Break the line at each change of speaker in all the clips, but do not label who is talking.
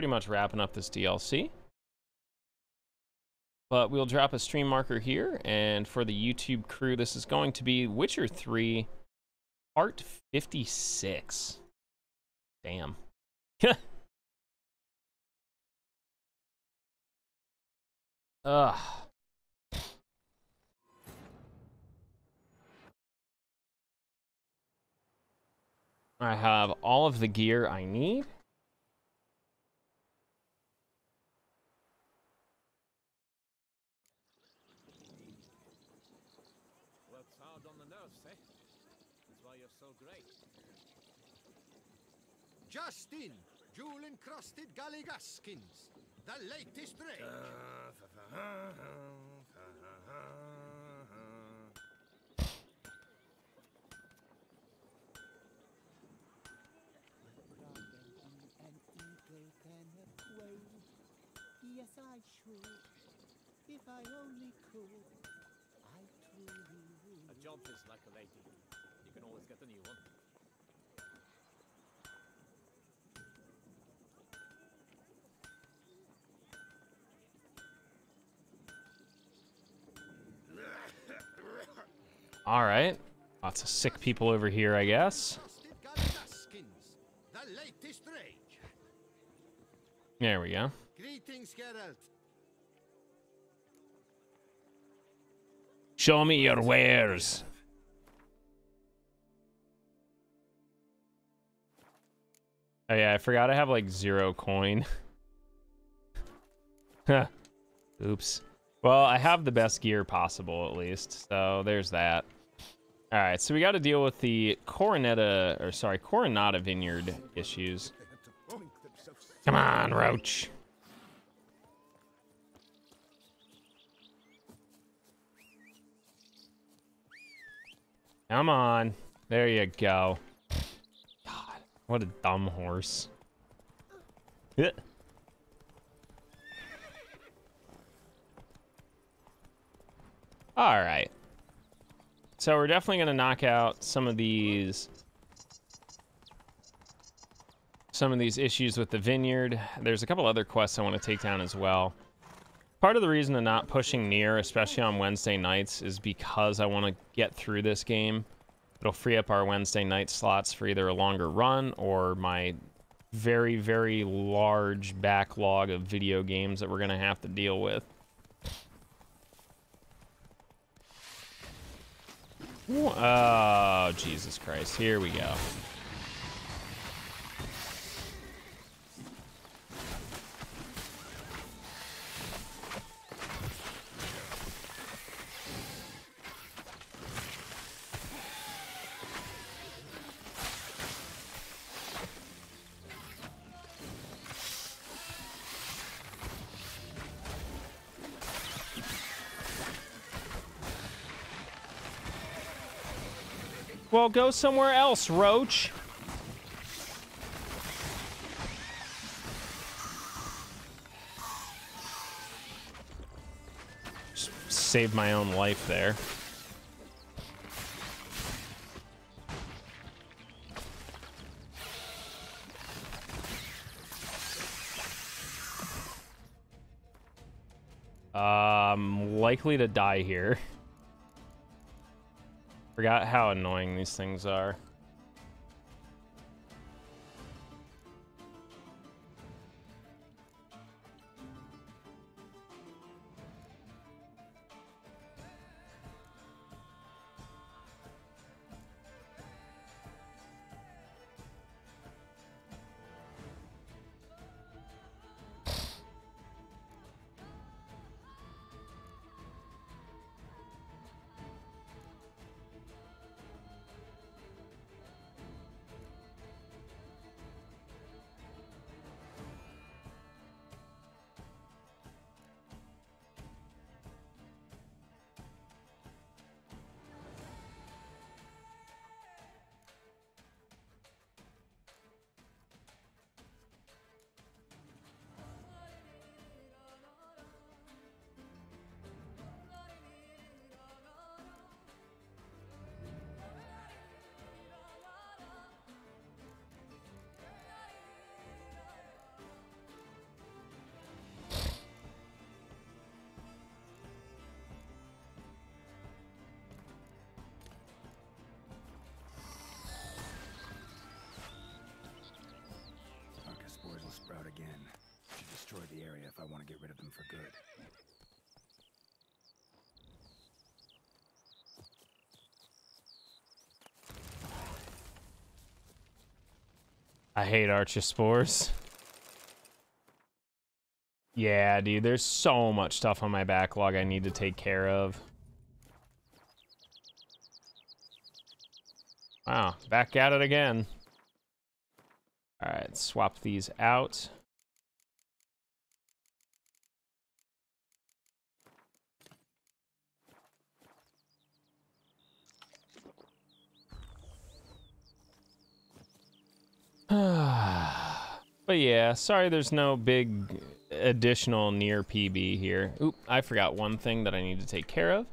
pretty much wrapping up this DLC. But we'll drop a stream marker here, and for the YouTube crew, this is going to be Witcher 3 Part 56. Damn. Ugh. I have all of the gear I need.
Works hard on the nerves, eh? That's why you're so great.
Justin, jewel encrusted galligaskins. The latest range.
an eagle can wave. Yes, I should. If I only could, I truly would.
A job is like a lady. You can always get a new one.
All right. Lots of sick people over here, I guess.
Encrusted galligaskins. The latest range.
There we go. Show me your wares. Oh yeah, I forgot I have like zero coin. Huh. Oops. Well, I have the best gear possible at least, so there's that. All right, so we got to deal with the Coronetta, or sorry, Coronata Vineyard issues. Come on, Roach. Come on. There you go. God, what a dumb horse. Yeah. All right. So we're definitely going to knock out some of these some of these issues with the vineyard. There's a couple other quests I want to take down as well. Part of the reason of not pushing near, especially on Wednesday nights, is because I want to get through this game. It'll free up our Wednesday night slots for either a longer run or my very, very large backlog of video games that we're going to have to deal with. Oh, Jesus Christ. Here we go. Well, go somewhere else, Roach. Saved my own life there. Um, likely to die here. Forgot how annoying these things are.
Again. Should destroy the area if I want to get rid of them for good.
I hate archospores. Yeah, dude, there's so much stuff on my backlog I need to take care of. Wow, back at it again. All right, swap these out. but yeah, sorry there's no big additional near PB here. Oop, I forgot one thing that I need to take care of.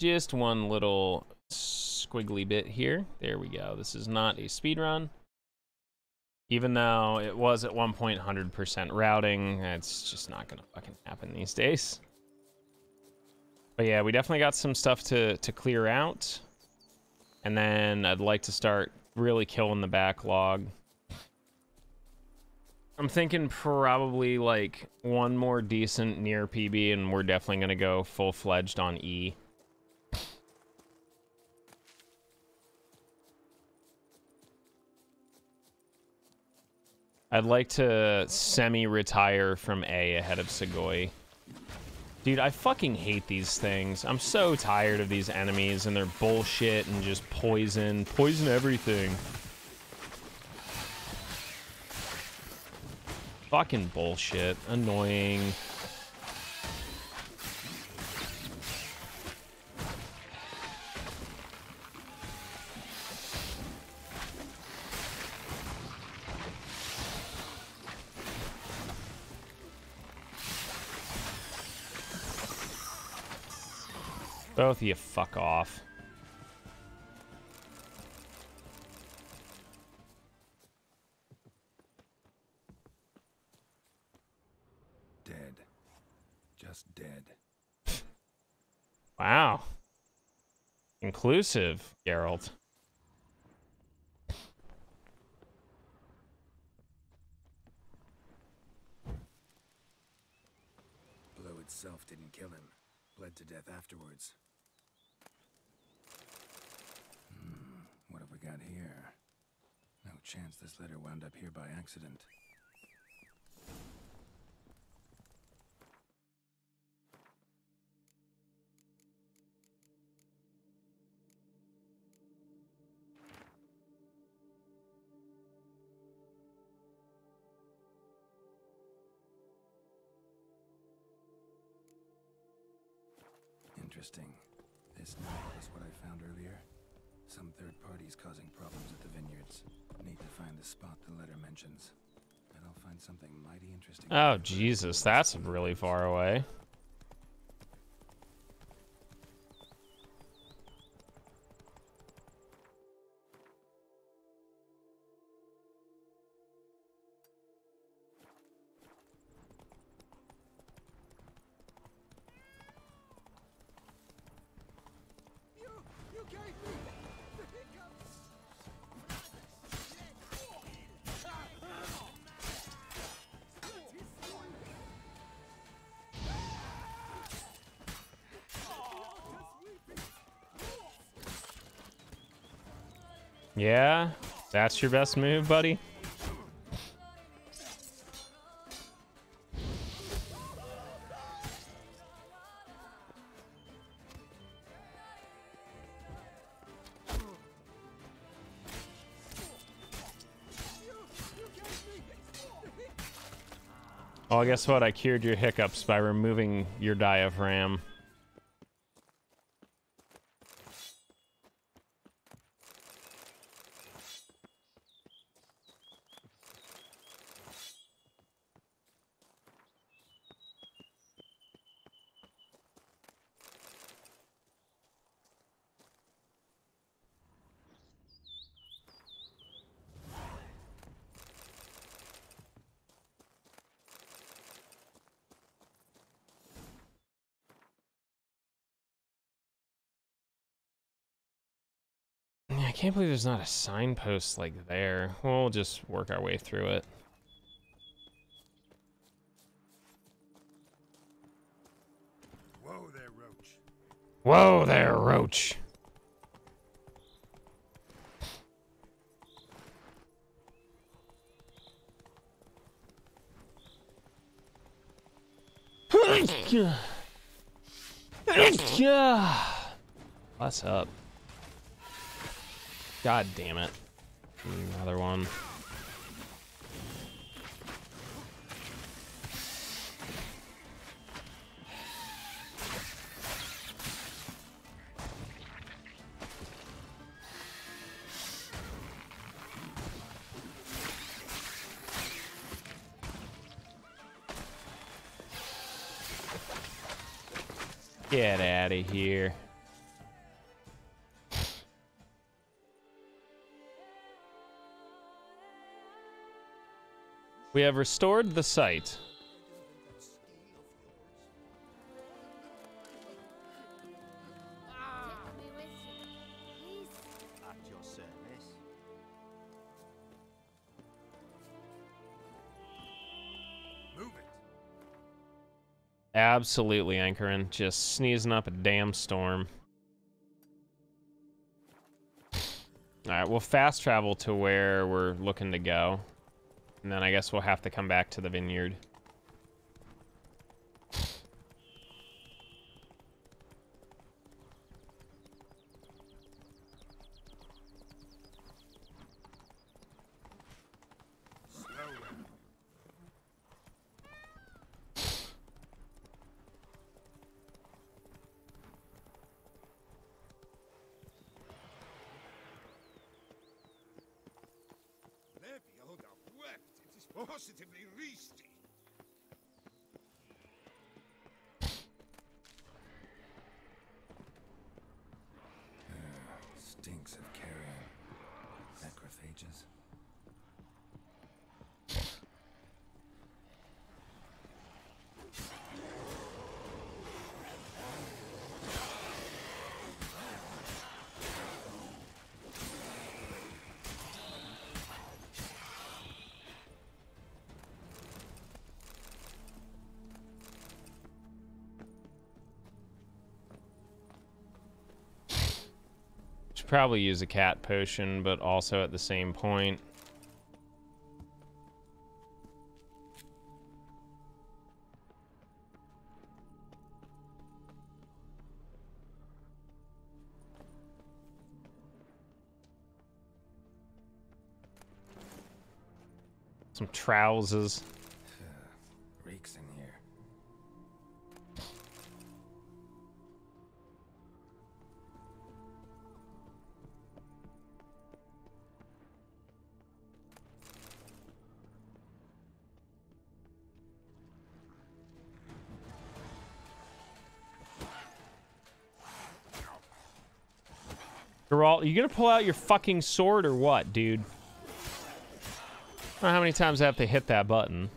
Just one little squiggly bit here. There we go. This is not a speed run. Even though it was at one point 100% routing, it's just not gonna fucking happen these days. But yeah, we definitely got some stuff to, to clear out. And then I'd like to start really killing the backlog. I'm thinking probably like one more decent near PB and we're definitely going to go full-fledged on E. I'd like to semi-retire from A ahead of Segoy. Dude, I fucking hate these things. I'm so tired of these enemies and their bullshit and just poison. Poison everything. Fucking bullshit. Annoying. Both of you fuck off.
Dead. Just dead.
Wow. Inclusive, Geralt.
Blow itself didn't kill him. Bled to death afterwards. Hmm, what have we got here? No chance this letter wound up here by accident. Interesting. This now is what I found earlier. Some third parties causing problems at the vineyards. Need to find the spot the letter mentions. Bet I'll find something mighty interesting.
Oh, Jesus. That's really far away. Yeah? That's your best move, buddy? Oh, guess what? I cured your hiccups by removing your diaphragm. Can't believe there's not a signpost like there. We'll just work our way through it.
Whoa there, Roach.
Whoa there, Roach. What's up? God damn it. Another one. Get out of here. We have restored the site. Absolutely, Anchorin. Just sneezing up a damn storm. Alright, we'll fast travel to where we're looking to go. And then I guess we'll have to come back to the vineyard. Probably use a cat potion, but also at the same point. Some trousers. You gonna pull out your fucking sword or what, dude? I don't know how many times I have to hit that button.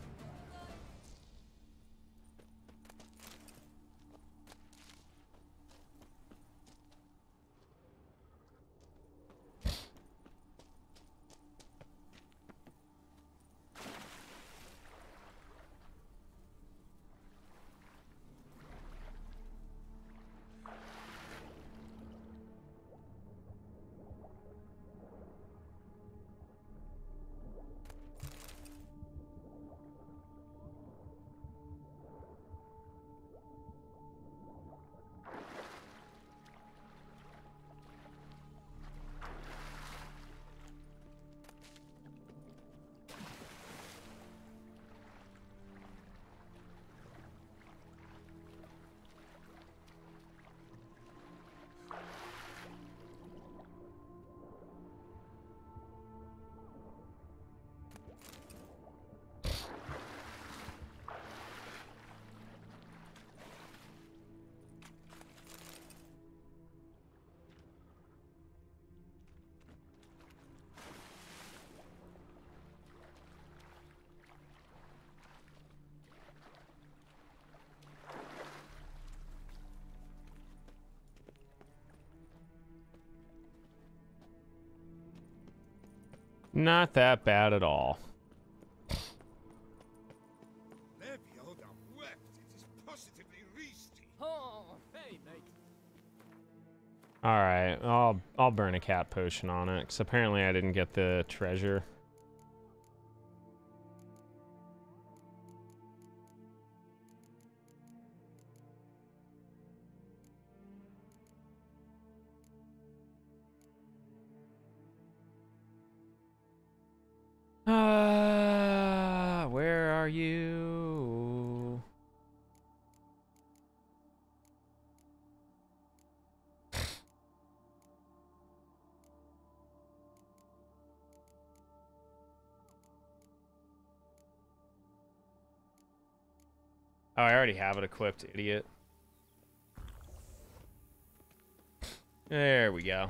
Not that bad at all.
Lebioda wept. It is positively reasty.
Oh, hey, mate.
All right, I'll I'll burn a cat potion on it because apparently I didn't get the treasure. Already have it equipped, idiot. There we go.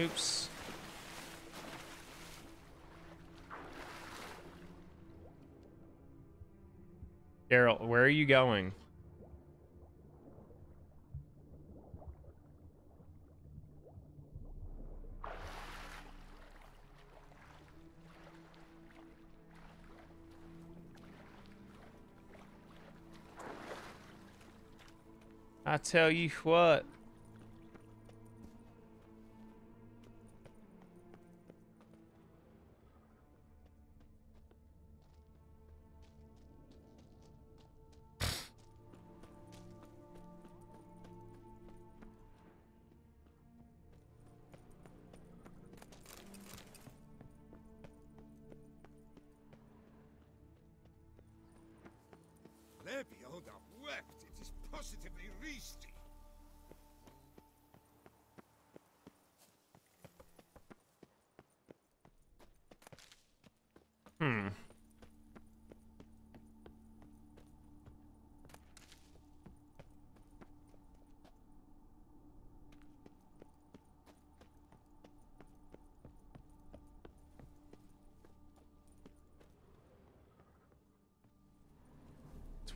Oops. Daryl, where are you going? I tell you what.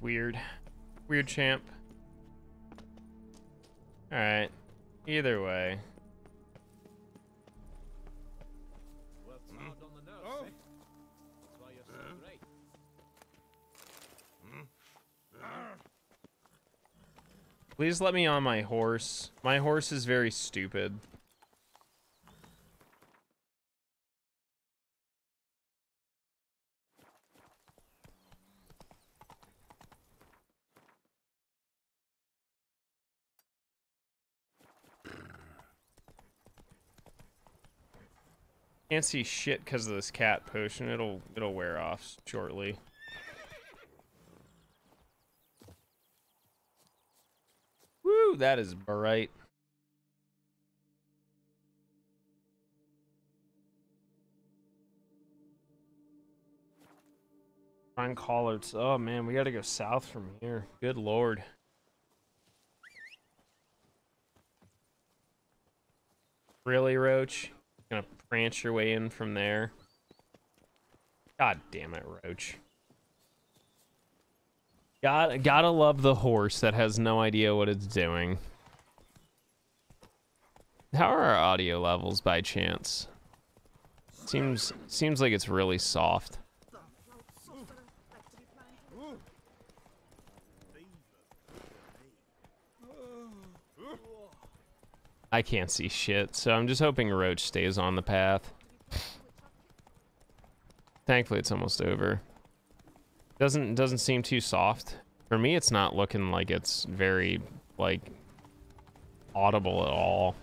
Weird. Weird champ. Alright. Either way. Please let me on my horse. My horse is very stupid. Can't see shit because of this cat potion. It'll it'll wear off shortly. Woo, that is bright. Find collards. Oh man, we gotta go south from here. Good lord. Really, Roach? Gonna prance your way in from there? God damn it, Roach. Got, gotta love the horse that has no idea what it's doing. How are our audio levels by chance? Seems seems like it's really soft. I can't see shit, so I'm just hoping Roach stays on the path. Thankfully, it's almost over. Doesn't doesn't seem too soft. For me, it's not looking like it's very like audible at all.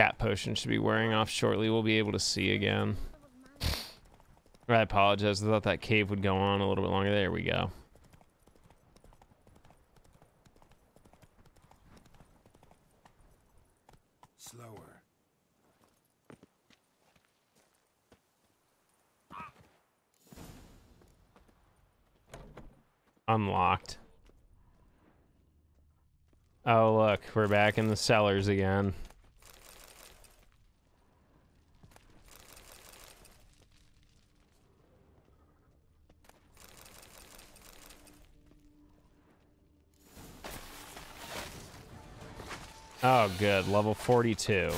Cat potion should be wearing off shortly. We'll be able to see again. I apologize. I thought that cave would go on a little bit longer. There we go.
Slower.
Unlocked. Oh, look. We're back in the cellars again. Oh, good. Level 42.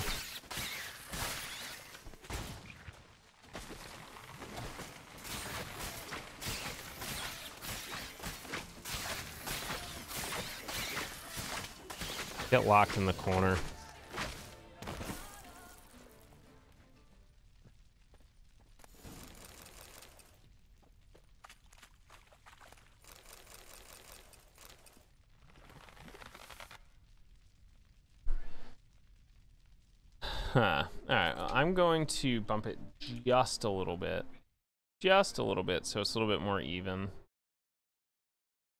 Get locked in the corner. Huh. Alright, I'm going to bump it just a little bit. Just a little bit, so it's a little bit more even.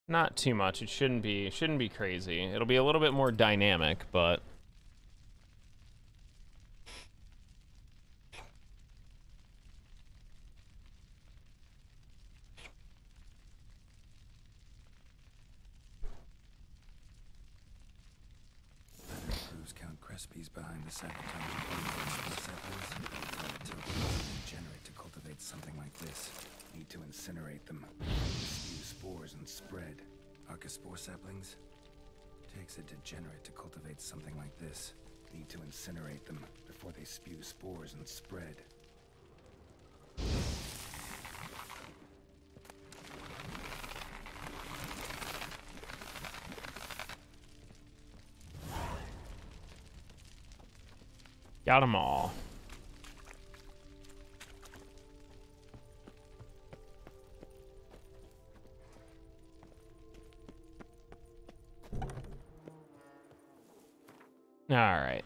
Not too much. It shouldn't be shouldn't be crazy. It'll be a little bit more dynamic, but
Better proves Count Crespi's behind the sabotage Bunbury's settlers. Tell generate to cultivate something like this. Need to incinerate them. Spew spores and spread. Archospore saplings? Takes a degenerate to cultivate something like this. Need to incinerate them before they spew spores and spread.
Got them all. All right.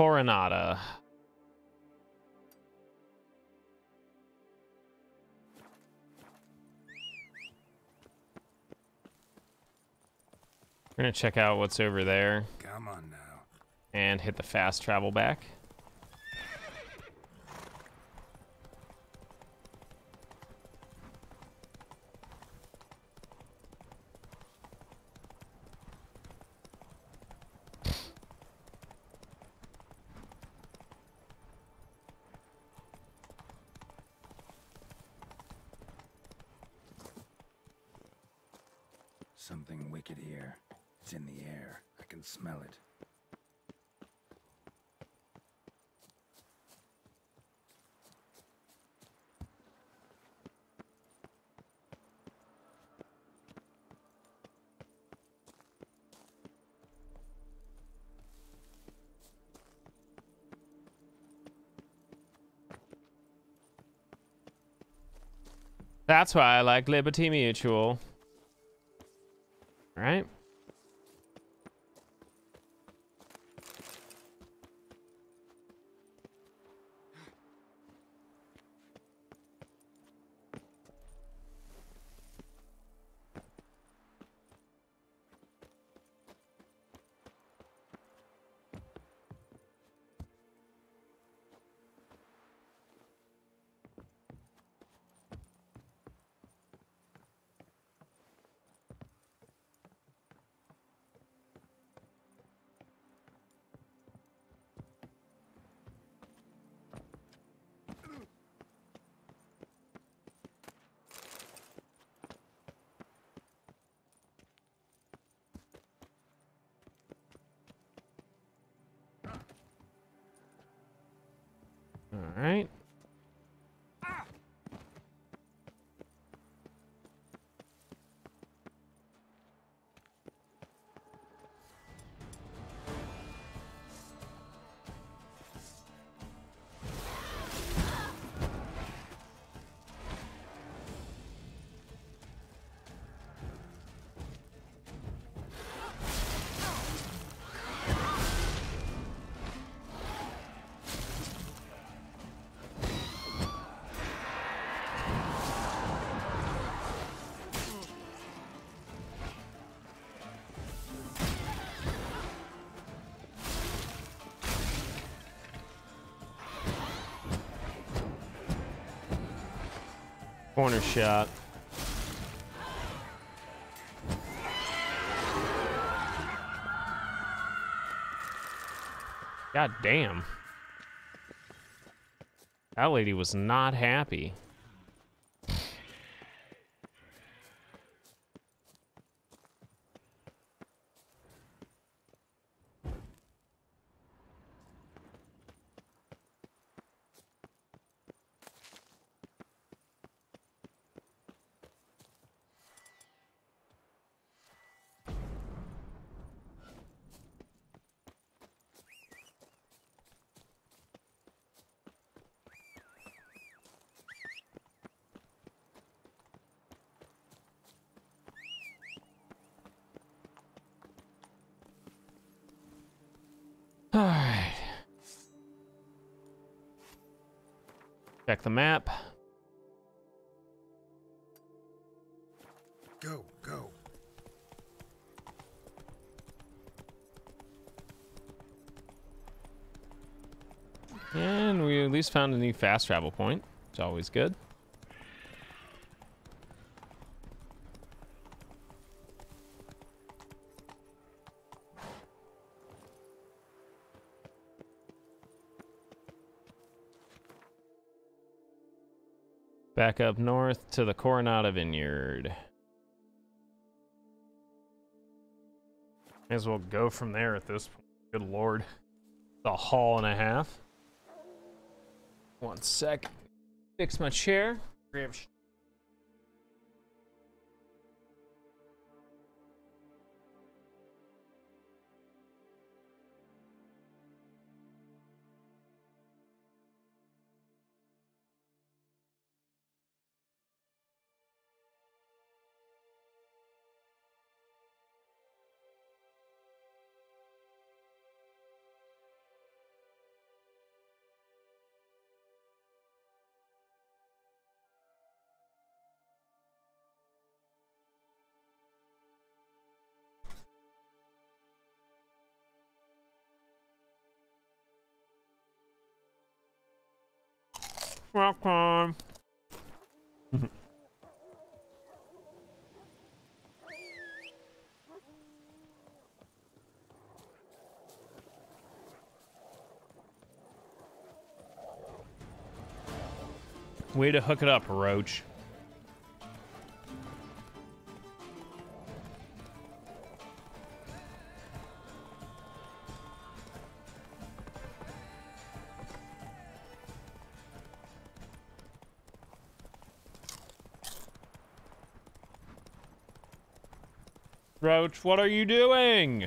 Coronata. We're gonna check out what's over there
Come on now.
and hit the fast travel back.
Something wicked here. It's in the air. I can smell it.
That's why I like Liberty Mutual. Corner shot. God damn. That lady was not happy. The map.
Go, go.
And we at least found a new fast travel point. It's always good. Up north to the Coronata Vineyard. May as well go from there at this point. Good lord. A haul and a half. One sec. Fix my chair. Grab. Welcome. Way to hook it up, Roach. What are you doing?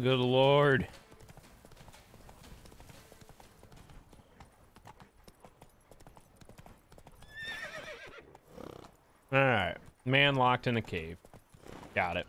Good lord. Alright. Man locked in a cave. Got it.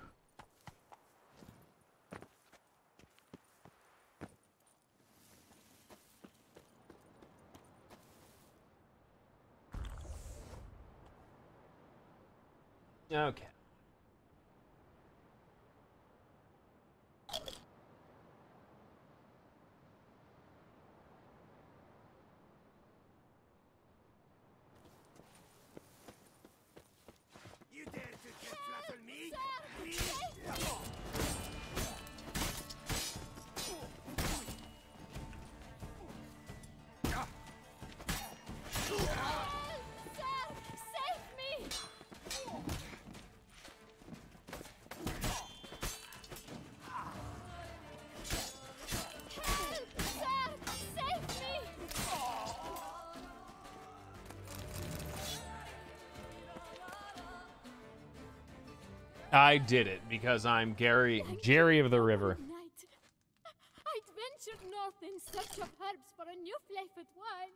I did it because I'm Gary, Jerry of the River.
I'd ventured north in search of herbs for a new flavored wine.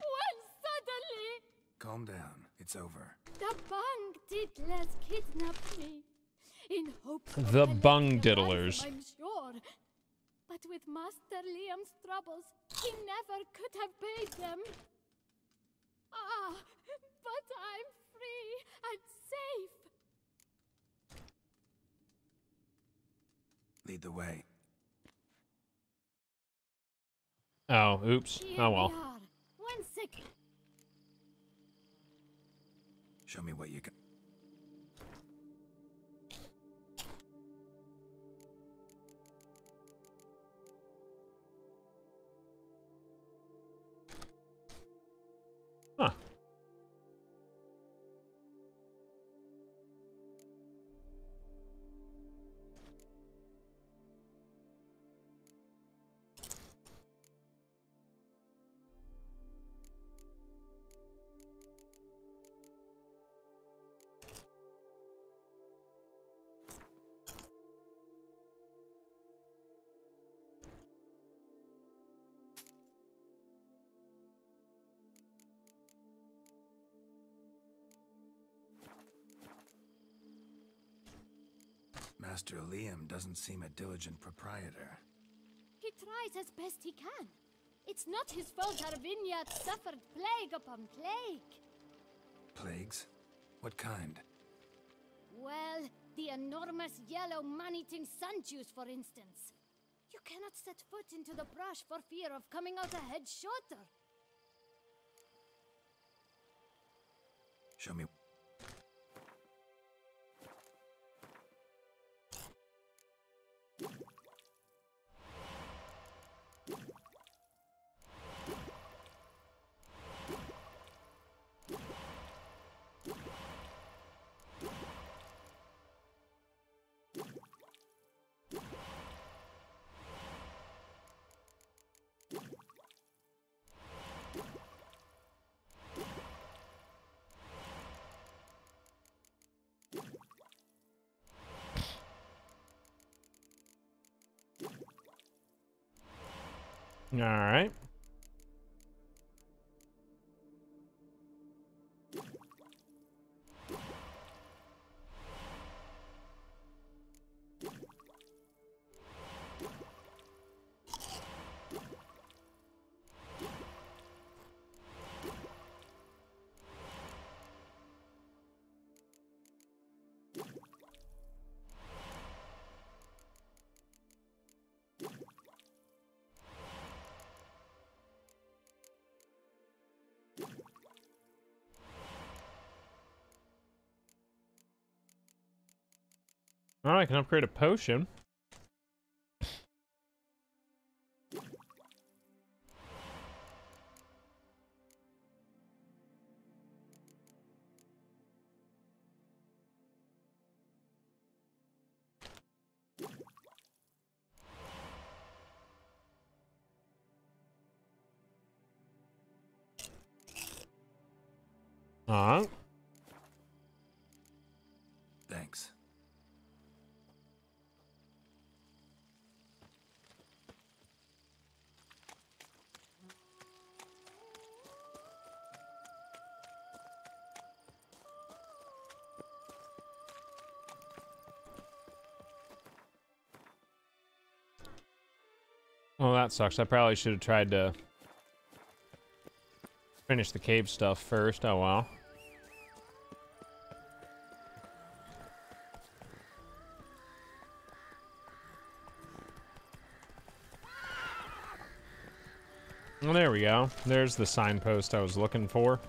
When suddenly,
Calm down. It's over.
the bung diddlers kidnapped me. In hopes
The bung diddlers.
I'm sure. But with Master Liam's troubles, he never could have paid them. Ah, but I'm free and safe.
Lead the way.
Oh, oops. Oh
we
well.
Doesn't seem a diligent proprietor.
He tries as best he can. It's not his fault our vineyard suffered plague upon plague.
Plagues? What kind?
Well, the enormous yellow man-eating sundews, for instance. You cannot set foot into the brush for fear of coming out a head shorter.
Show me.
All right. All right, I can upgrade a potion. Well, that sucks. I probably should have tried to finish the cave stuff first. Oh, well. Well, there we go. There's the signpost I was looking for.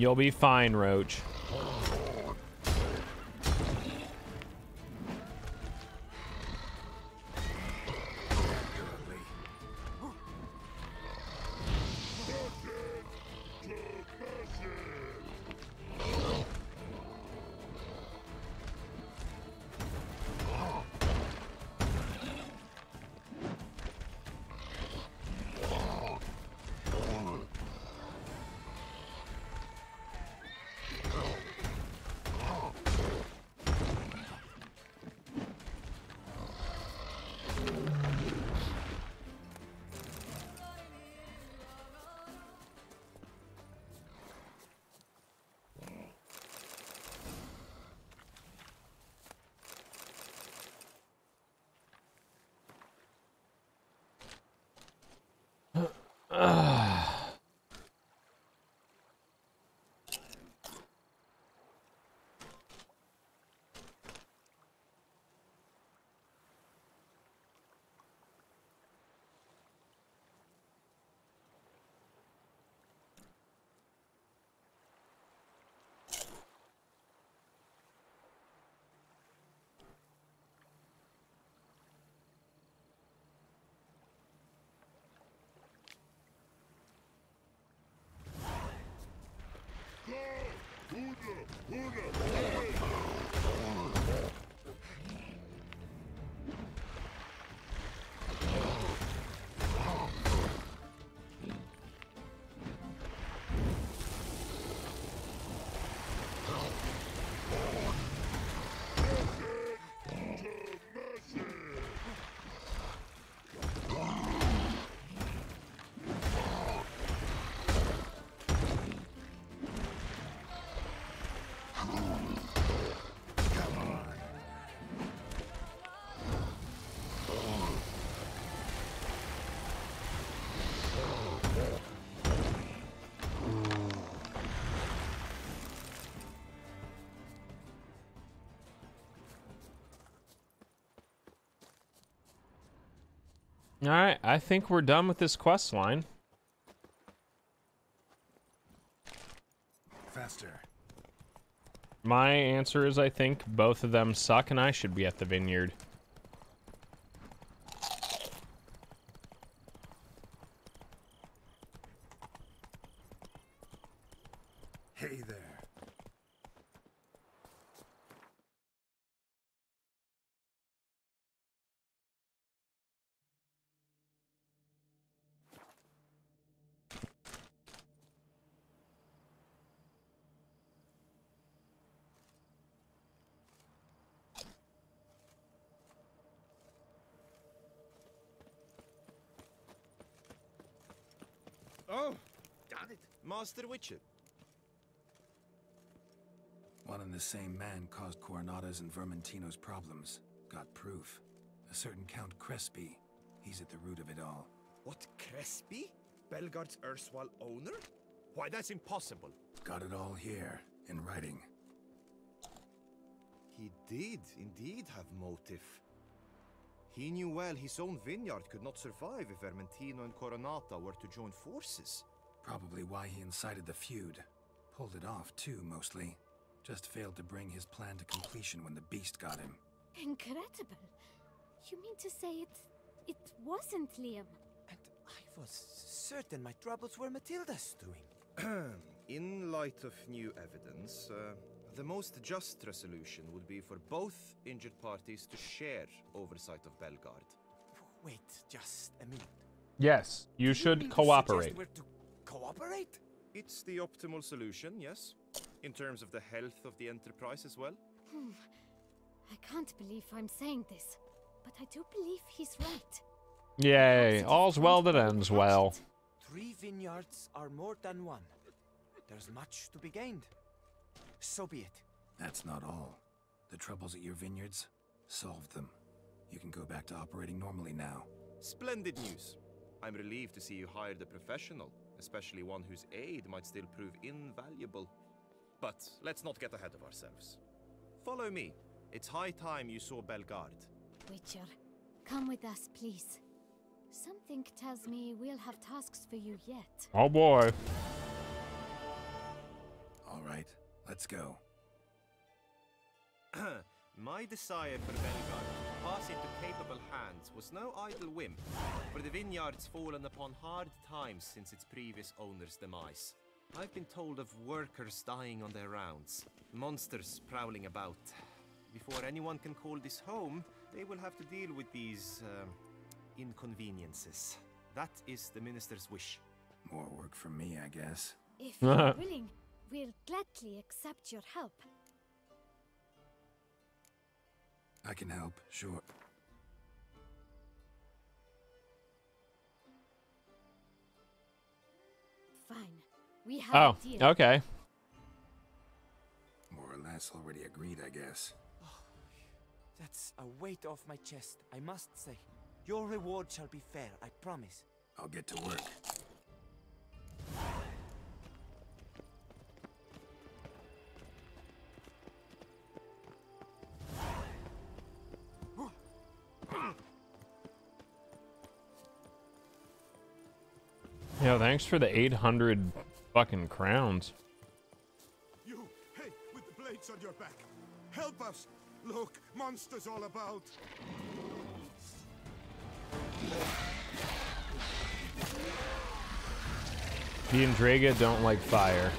You'll be fine, Roach. All right, I think we're done with this quest line.
Faster.
My answer is I think both of them suck and I should be at the vineyard.
Hey there.
Oh, damn it. Master Witcher.
One and the same man caused Coronata's and Vermentino's problems. Got proof. A certain Count Crespi. He's at the root of it all.
What, Crespi? Belgard's erstwhile owner? Why, that's impossible.
Got it all here, in writing.
He did indeed have motive. He knew well his own vineyard could not survive if Vermentino and Coronata were to join forces.
Probably why he incited the feud. Pulled it off, too, mostly. Just failed to bring his plan to completion when the beast got him.
Incredible. You mean to say it... it wasn't Liam?
And I was certain my troubles were Matilda's doing.
In light of new evidence, uh, the most just resolution would be for both injured parties to share oversight of Belgard.
Wait just a minute.
Yes, you
You
should
mean to
cooperate.
we're to cooperate?
It's the optimal solution, yes. In terms of the health of the enterprise as well.
Hmm. I can't believe I'm saying this, but I do believe he's right.
Yay, all's well that ends well.
Three vineyards are more than one. There's much to be gained. So be it.
That's not all. The troubles at your vineyards? Solved them. You can go back to operating normally now.
Splendid news. I'm relieved to see you hired a professional, especially one whose aid might still prove invaluable. But let's not get ahead of ourselves. Follow me. It's high time you saw Belgard.
Witcher, come with us, please. Something tells me we'll have tasks for you yet.
Oh boy.
All right, let's go.
My desire for Belgard to pass into capable hands was no idle whim, for the vineyard's fallen upon hard times since its previous owner's demise. I've been told of workers dying on their rounds, monsters prowling about. Before anyone can call this home, they will have to deal with these um, inconveniences. That is the minister's wish.
More work for me, I guess.
If you're willing, we'll gladly accept your help.
I can help, sure.
Fine. We have
Oh,
a deal.
okay.
More or less already agreed, I guess.
Oh, that's a weight off my chest, I must say. Your reward shall be fair, I promise.
I'll get to work.
Yo, thanks for the 800 fucking crowns.
You, hey, with the blades on your back. Help us! Look, monsters all about.
Me and Draga don't like fire.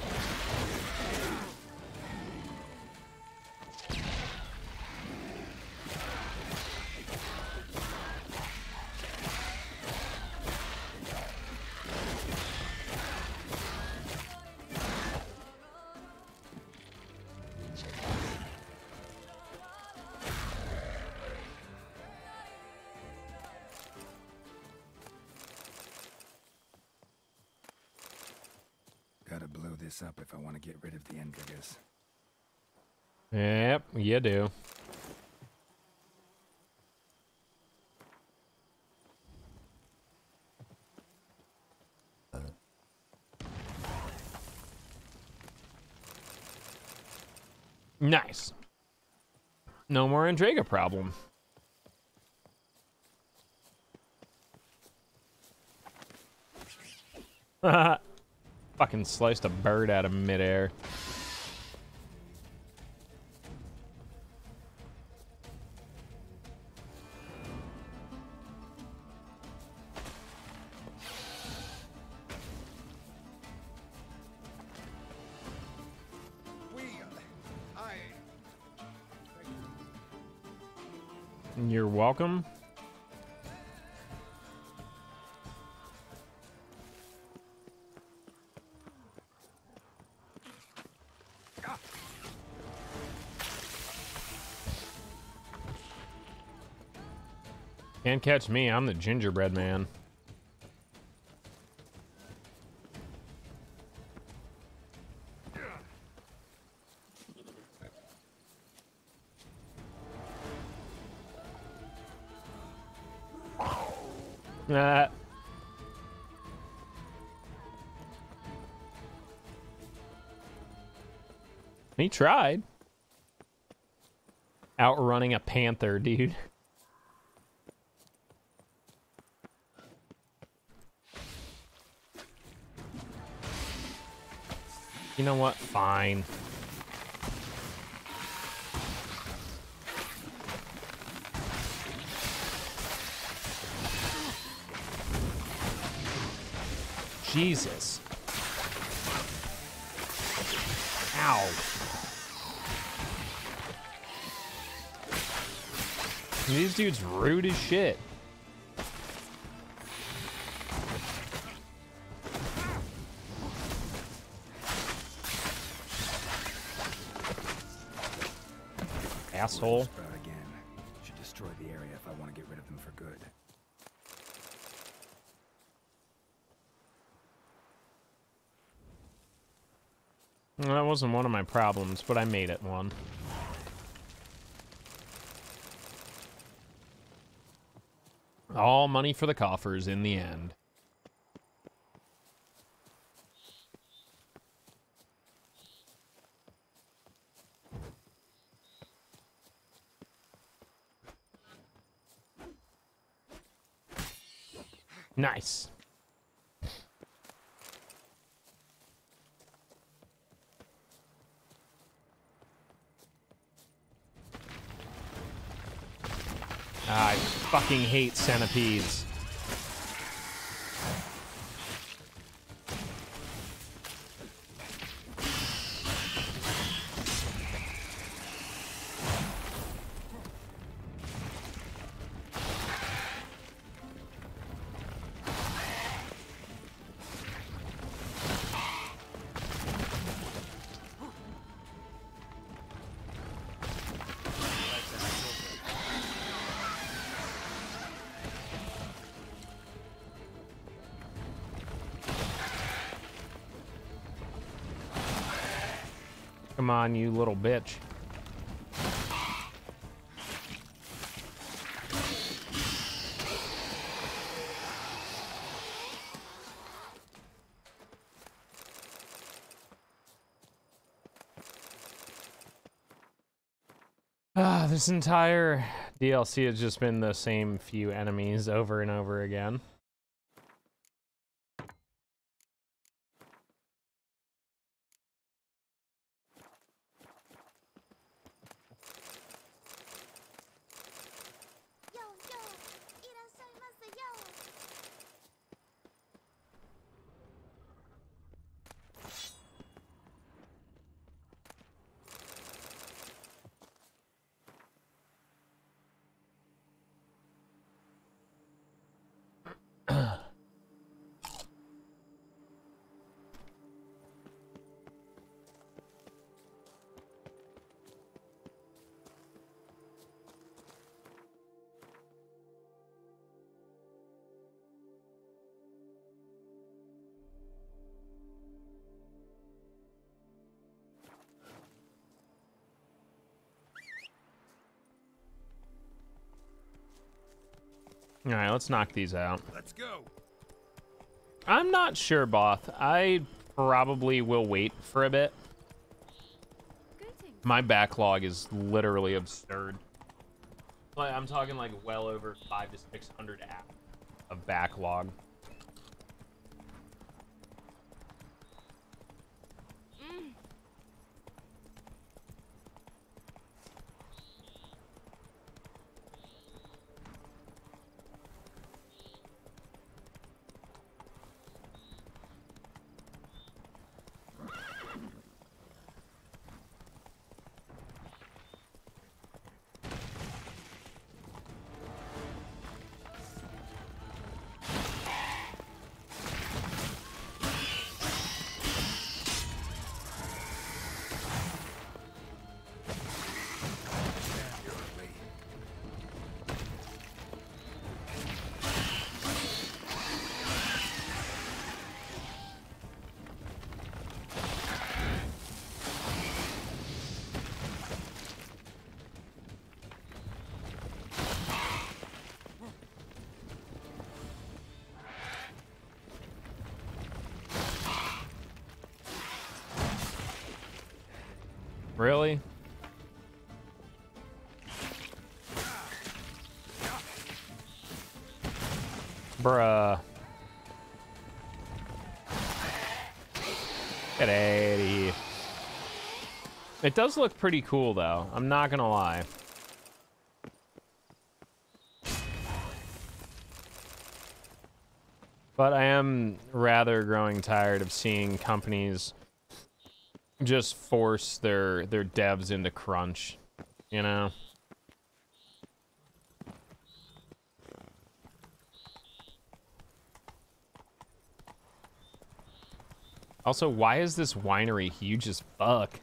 Andrega problem. Fucking sliced a bird out of midair. Welcome. Can't catch me. I'm the gingerbread man. Tried. Outrunning a panther, dude. You know what? Fine. Jesus. Ow. These dudes rude as shit. Asshole.
Again. Should destroy the area if I want to get rid of them for good.
Well, that wasn't one of my problems, but I made it one. All money for the coffers in the end. Nice. I fucking hate centipedes. Come on, you little bitch. Ah, this entire DLC has just been the same few enemies over and over again. Let's knock these out.
Let's go.
I'm not sure, Both. I probably will wait for a bit. My backlog is literally absurd. Like, I'm talking like well over five to six hundred apps of backlog. It does look pretty cool, though. I'm not gonna lie. But I am rather growing tired of seeing companies just force their their devs into crunch, you know. Also, why is this winery huge as fuck?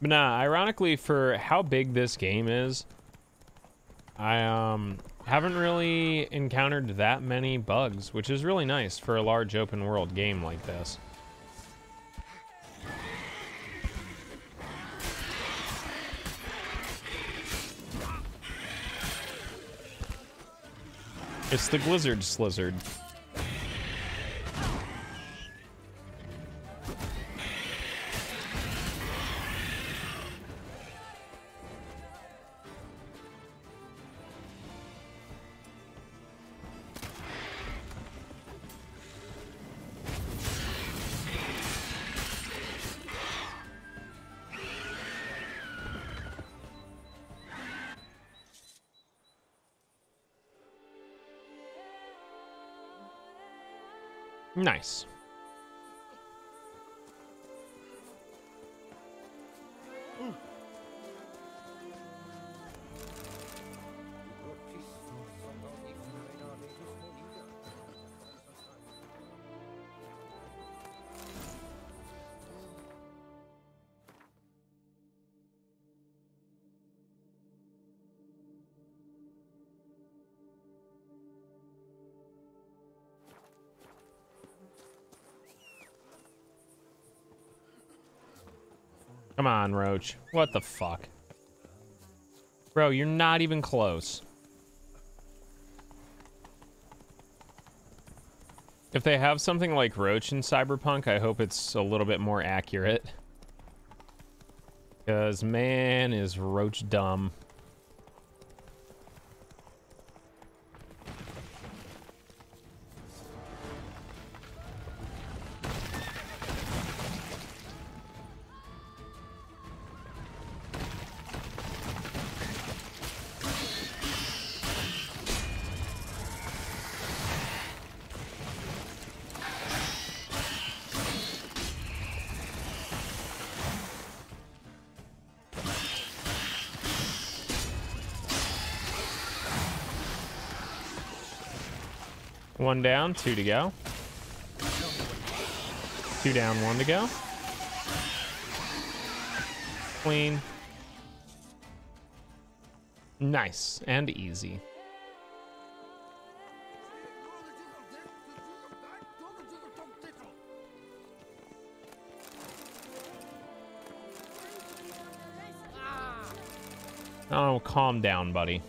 But nah, ironically, for how big this game is, I um haven't really encountered that many bugs, which is really nice for a large open world game like this. It's the Blizzard Slizzard. Nice. On, Roach. What the fuck? Bro, you're not even close. If they have something like Roach in Cyberpunk, I hope it's a little bit more accurate. Because, man, is Roach dumb. One down, two to go. Two down, one to go. Clean. Nice and easy. Oh, calm down, buddy.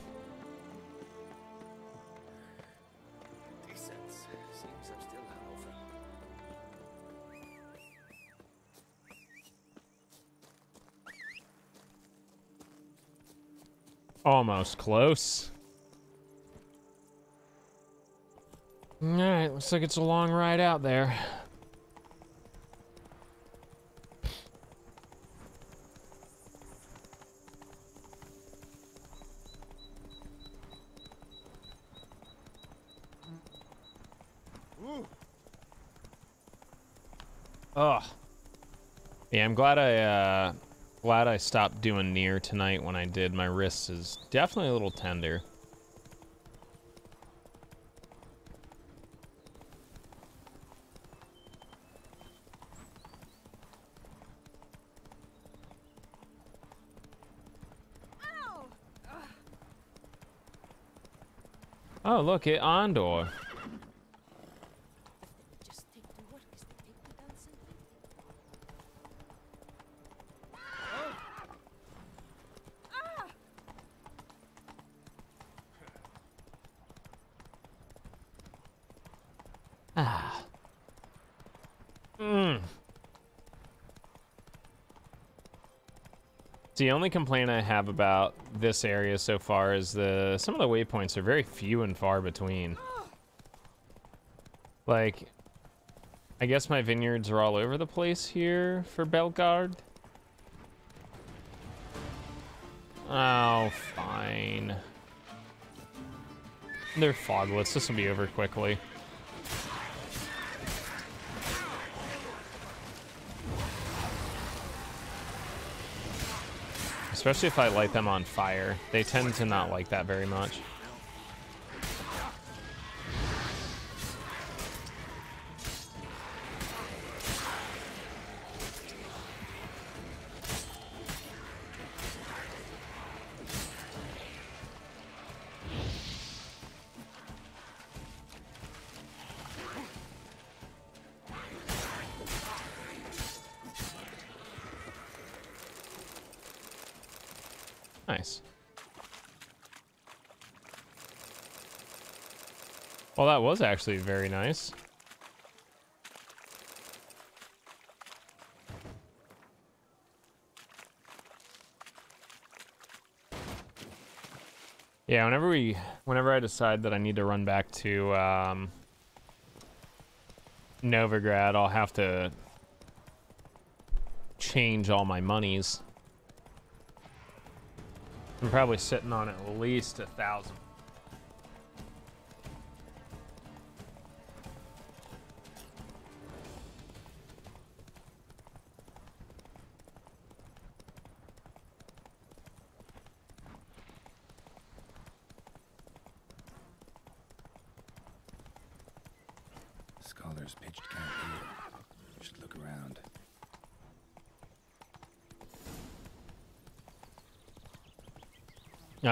Almost close. Alright, looks like it's a long ride out there. Ugh. Yeah, I'm glad I uh glad I stopped doing near tonight when I did. My wrist is definitely a little tender. Oh, look, it Andor.
Just take the work as they take the dancing.
Ah. Mm. The only complaint I have about this area so far is the some of the waypoints are very few and far between. Like, I guess my vineyards are all over the place here for Belgard. Oh, fine. They're foglets. This will be over quickly. Especially if I light them on fire. They tend to not like that very much. Nice. Well, that was actually very nice. Yeah, whenever we, whenever I decide that I need to run back to um, Novigrad, I'll have to change all my monies. Probably sitting on at least a thousand.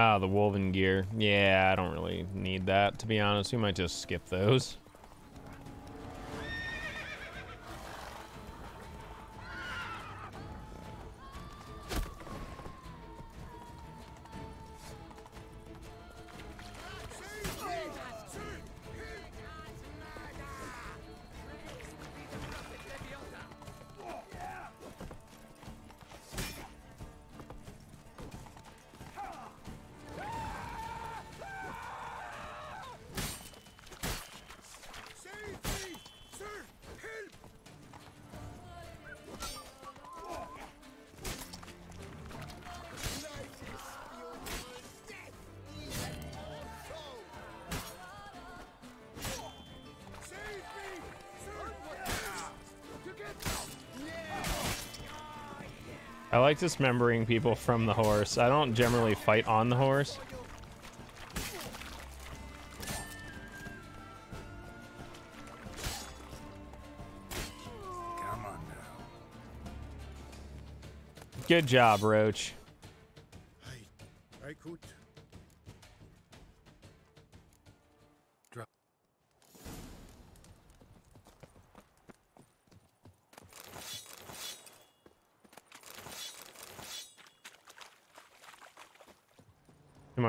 Ah, the woven gear. Yeah, I don't really need that, to be honest. We might just skip those. Like dismembering people from the horse. I don't generally fight on the horse.
Come on now.
Good job, Roach.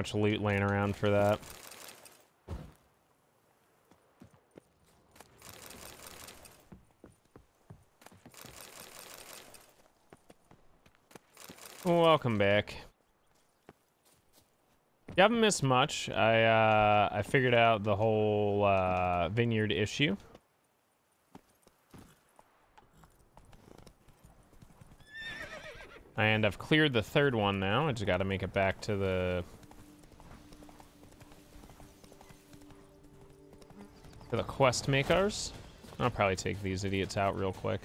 Much loot laying around for that. Welcome back. You haven't missed much. I uh, I figured out the whole uh, vineyard issue. And I've cleared the third one now. I just got to make it back to the the quest makers. I'll probably take these idiots out real quick.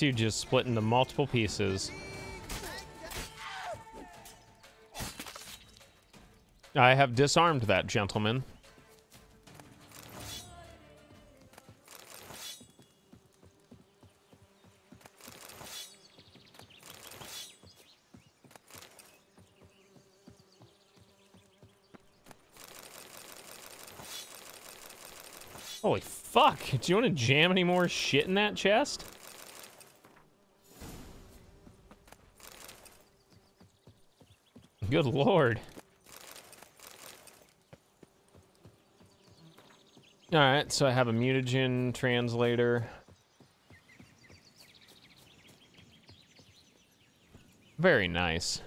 Dude just split into multiple pieces. I have disarmed that gentleman. Holy fuck. Do you want to jam any more shit in that chest? Good lord. Alright, so I have a mutagen translator. Very nice.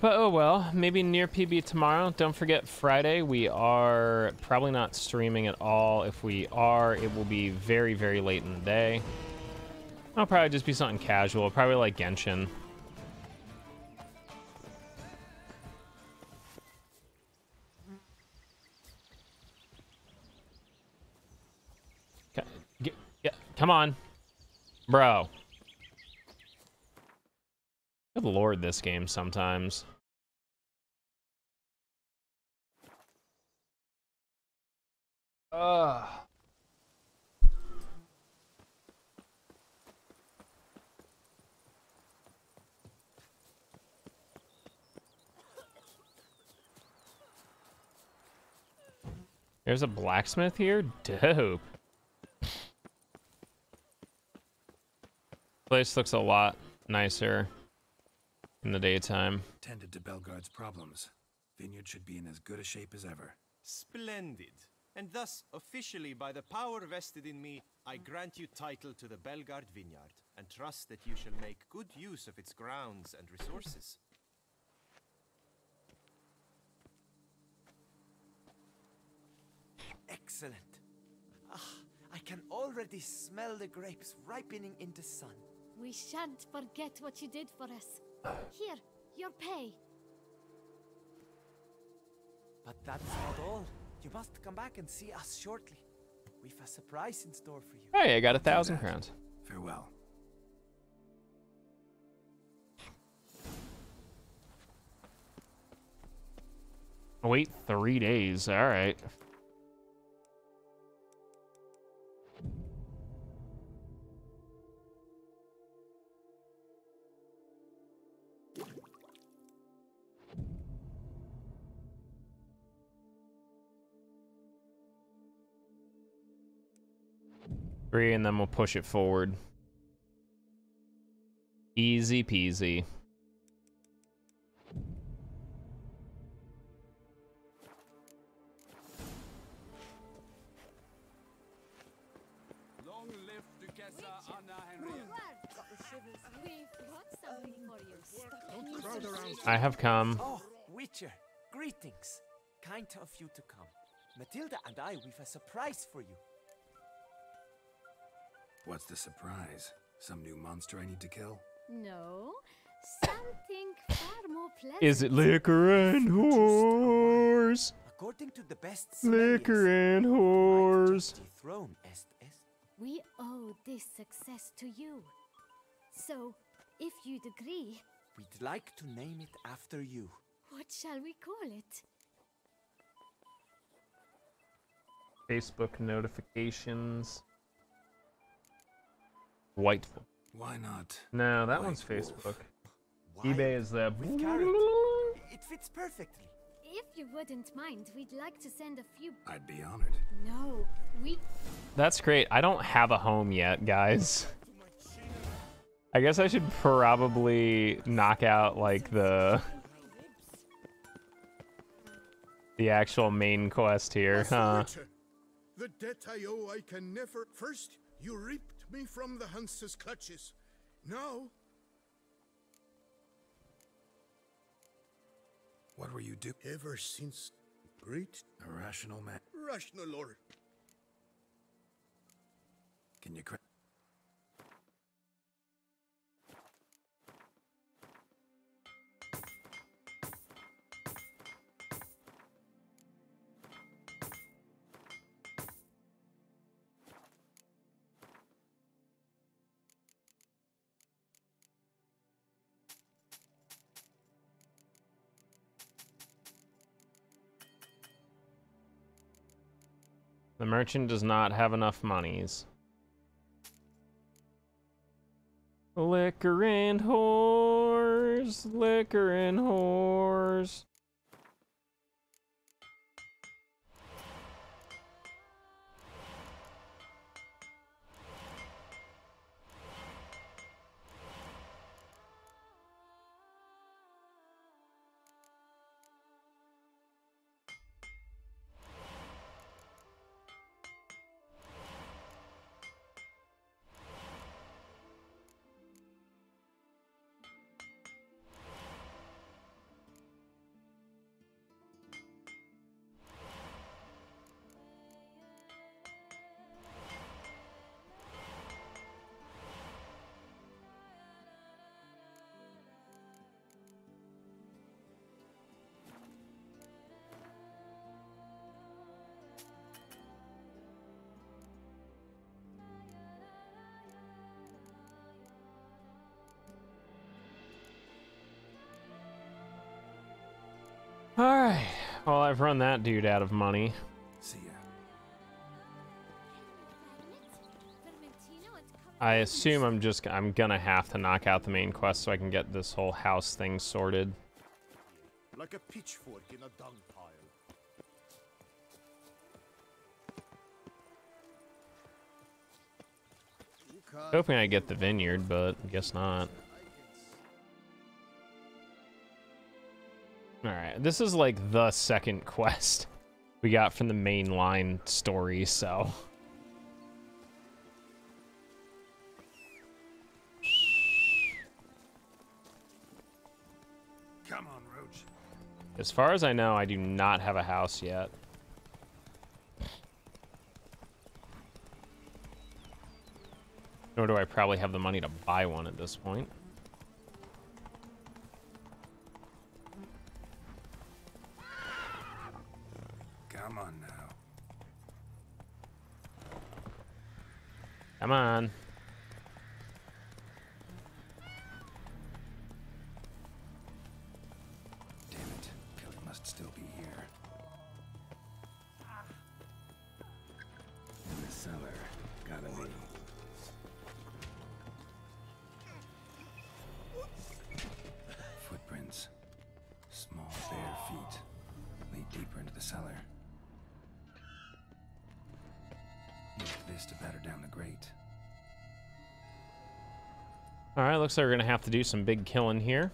But oh well, maybe near PB tomorrow. Don't forget Friday. We are probably not streaming at all. If we are, it will be very, very late in the day. I'll probably just be something casual, probably like Genshin. Come on, bro. Good lord, this game sometimes. Ugh. There's a blacksmith here? Dope. Place looks a lot nicer in the daytime.
Tended to Belgaard's problems. Vineyard should be in as good a shape as ever.
Splendid. And thus, officially, by the power vested in me, I grant you title to the Belgaard Vineyard, and trust that you shall make good use of its grounds and resources.
Excellent. Ah, I can already smell the grapes ripening in the sun.
We shan't forget what you did for us. Here, your pay.
But that's not all. You must come back and see us shortly. We've a surprise in store for you.
Hey, I got a thousand crowns.
Farewell.
Wait three days. All right. Three, and then we'll push it forward. Easy peasy.
Long live Duchessa Anna
We've got something for you.
Crowd around.
I have come.
Oh, Witcher, greetings. Kind of you to come. Matilda and I, we've a surprise for you.
What's the surprise? Some new monster I need to kill?
No, something far more pleasant.
Is it liquor and whores?
According to the best
Liquor and whores.
throne est est.
We owe this success to you. So, if you'd agree,
We'd like to name it after you.
what shall we call it?
Facebook notifications. White.
Why not?
No, that
White
one's. Facebook.
Why?
eBay is the.
With carrot. It fits perfectly.
If you wouldn't mind, we'd like to send a few.
I'd be honored.
No, we.
That's great. I don't have a home yet, guys. I guess I should probably knock out like the the actual main quest here, huh?
The debt I owe I can never. First, you ripped me from the Hunts's clutches. Now,
What were you doing?
ever since great
A rational man.
rational lord.
Can you
merchant does not have enough monies. Liquor and whores, liquor and whores. Alright. Well, I've run that dude out of money.
See ya.
I assume I'm just I'm gonna have to knock out the main quest so I can get this whole house thing sorted.
Like a pitchfork in a dung pile.
Hoping I get the vineyard, but guess not. Alright, this is like the second quest we got from the main line story, so.
Come on, Roach.
As far as I know, I do not have a house yet. Nor do I probably have the money to buy one at this point.
Come on.
Looks like we're gonna have to do some big killing here.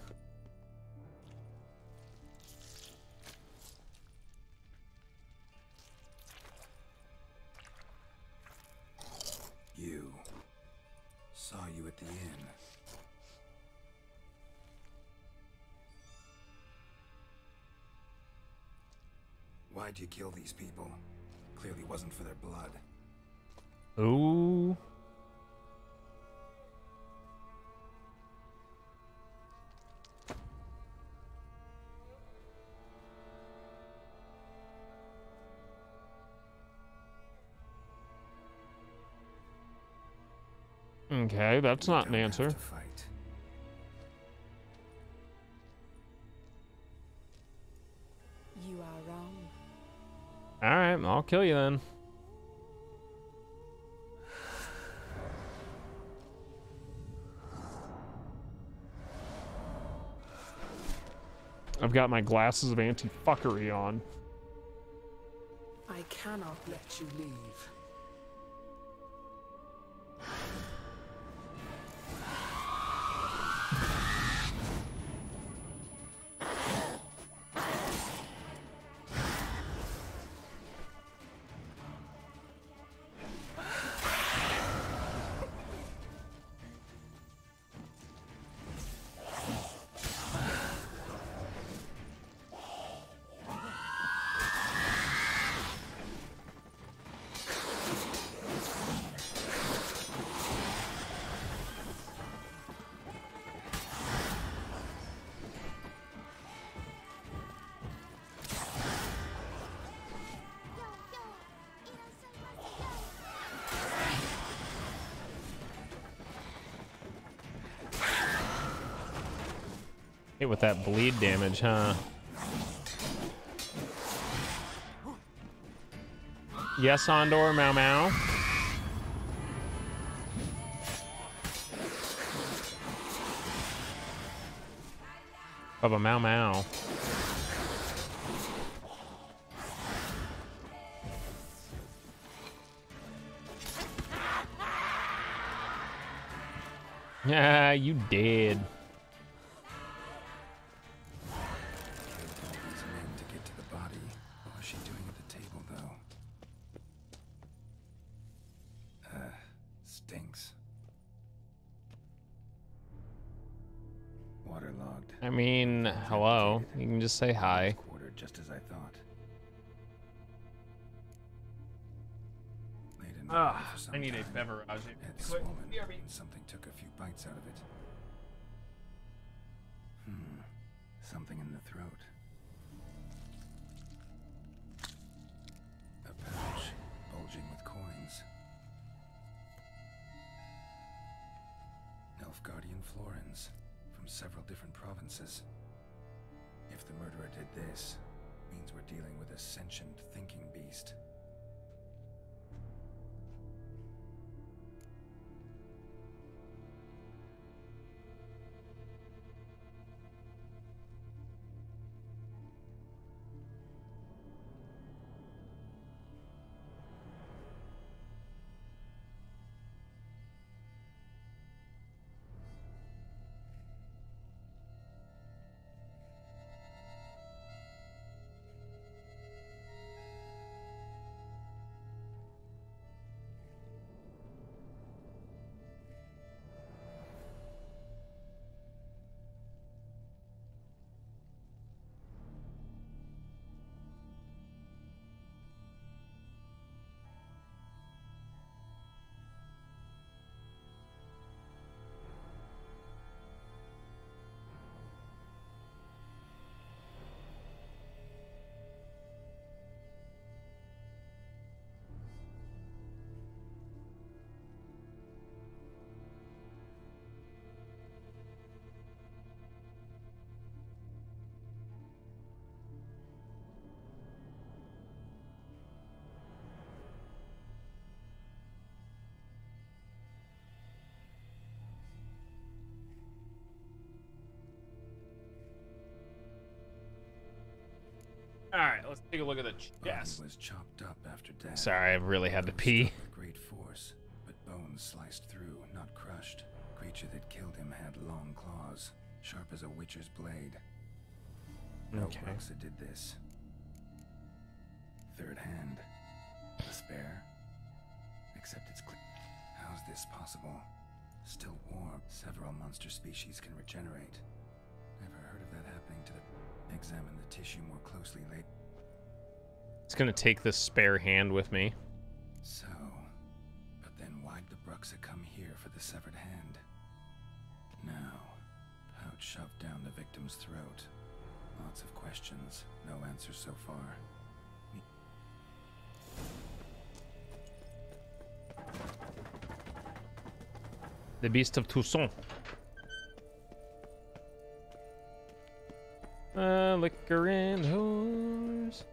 Okay, that's not an answer.
fight.
You are wrong.
Alright, I'll kill you then.
I've got my glasses of anti-fuckery on.
I cannot let you leave.
Hit with that bleed damage, huh? Yes, Andor, Mau Mau. Bubba Mau Mau. Yeah, you dead. Just say hi.
Quartered just as I thought. Laid
Ah,
body for some
I need a
time.
beverage.
Head swollen, and something took a few bites out of it. Hmm. Something in the throat. A pouch bulging with coins. Nilfgaardian florins from several different provinces. If the murderer did this, Means we're dealing with a sentient thinking beast.
All right, let's take a look at the
Body
chest.
was chopped up after death.
Sorry, I really had to pee.
great force, but bones sliced through, not crushed. Creature that killed him had long claws, sharp as a witcher's blade. No
Okay.
Bruxa did this. Third hand. A spare. Except it's clear. How's this possible? Still warm. Several monster species can regenerate. Examine the tissue more closely later.
It's gonna take this spare hand with me.
So, but then why'd the Bruxa come here for the severed hand? Now, pouch shoved down the victim's throat. Lots of questions, no answers so far. Me-
The Beast of Toussaint. Liquor and whores.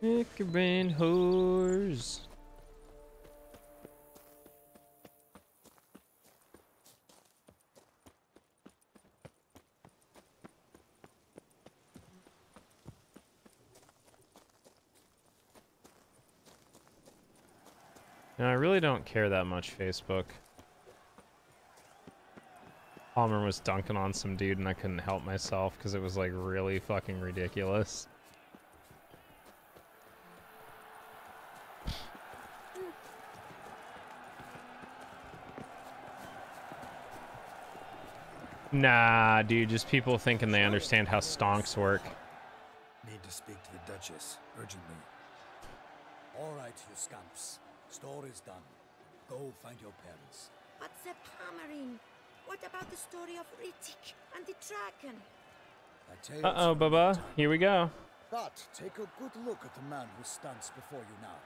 Liquor and whores. No, I really don't care that much, Facebook. Palmer was dunking on some dude and I couldn't help myself because it was like really fucking ridiculous. Nah, dude, just people thinking they understand how stonks work.
Need to speak to the Duchess, urgently.
All right, you scamps. Story's done. Go find your parents.
But the Palmerin, what about the story of Rittik and the dragon?
I tell you
Uh oh, Bubba. Here we go.
But take a good look at the man who stands before you now.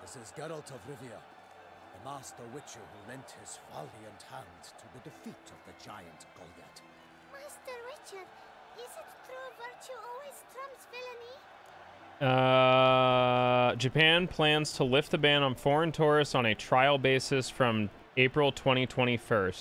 This is Geralt of Rivia, the master witcher who lent his valiant hand to the defeat of the giant Goliath.
Master Richard, is it true virtue always trumps villainy?
Uh, Japan plans to lift the ban on foreign tourists on a trial basis from April 2021.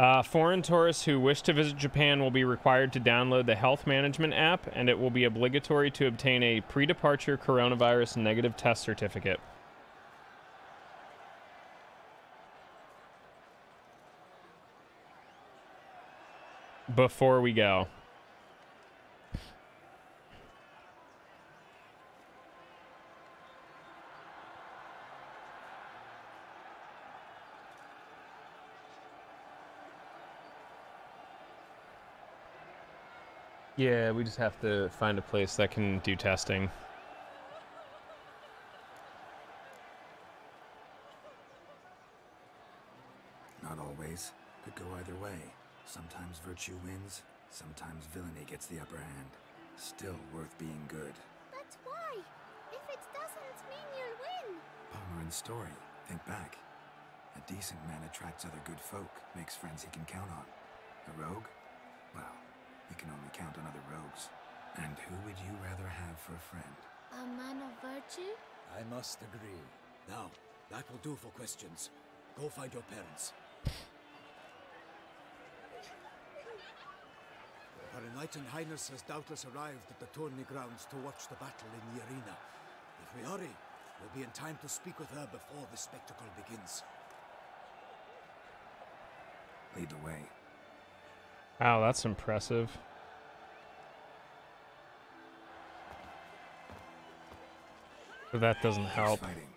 Uh, foreign tourists who wish to visit Japan will be required to download the health management app, and it will be obligatory to obtain a pre departure coronavirus negative test certificate. Before we go. Yeah, we just have to find a place that can do testing.
Not always. Could go either way. Sometimes virtue wins, sometimes villainy gets the upper hand. Still worth being good.
But why? If it doesn't mean you'll win.
Palmer and Story, think back. A decent man attracts other good folk, makes friends he can count on. A rogue? Well, you can only count on other rogues. And who would you rather have for a friend?
A man of virtue?
I must agree. Now, that will do for questions. Go find your parents. Her Enlightened Highness has doubtless arrived at the tourney grounds to watch the battle in the arena. If we hurry, we'll be in time to speak with her before the spectacle begins.
Lead the way.
Wow, that's impressive. But that doesn't help.
Fighting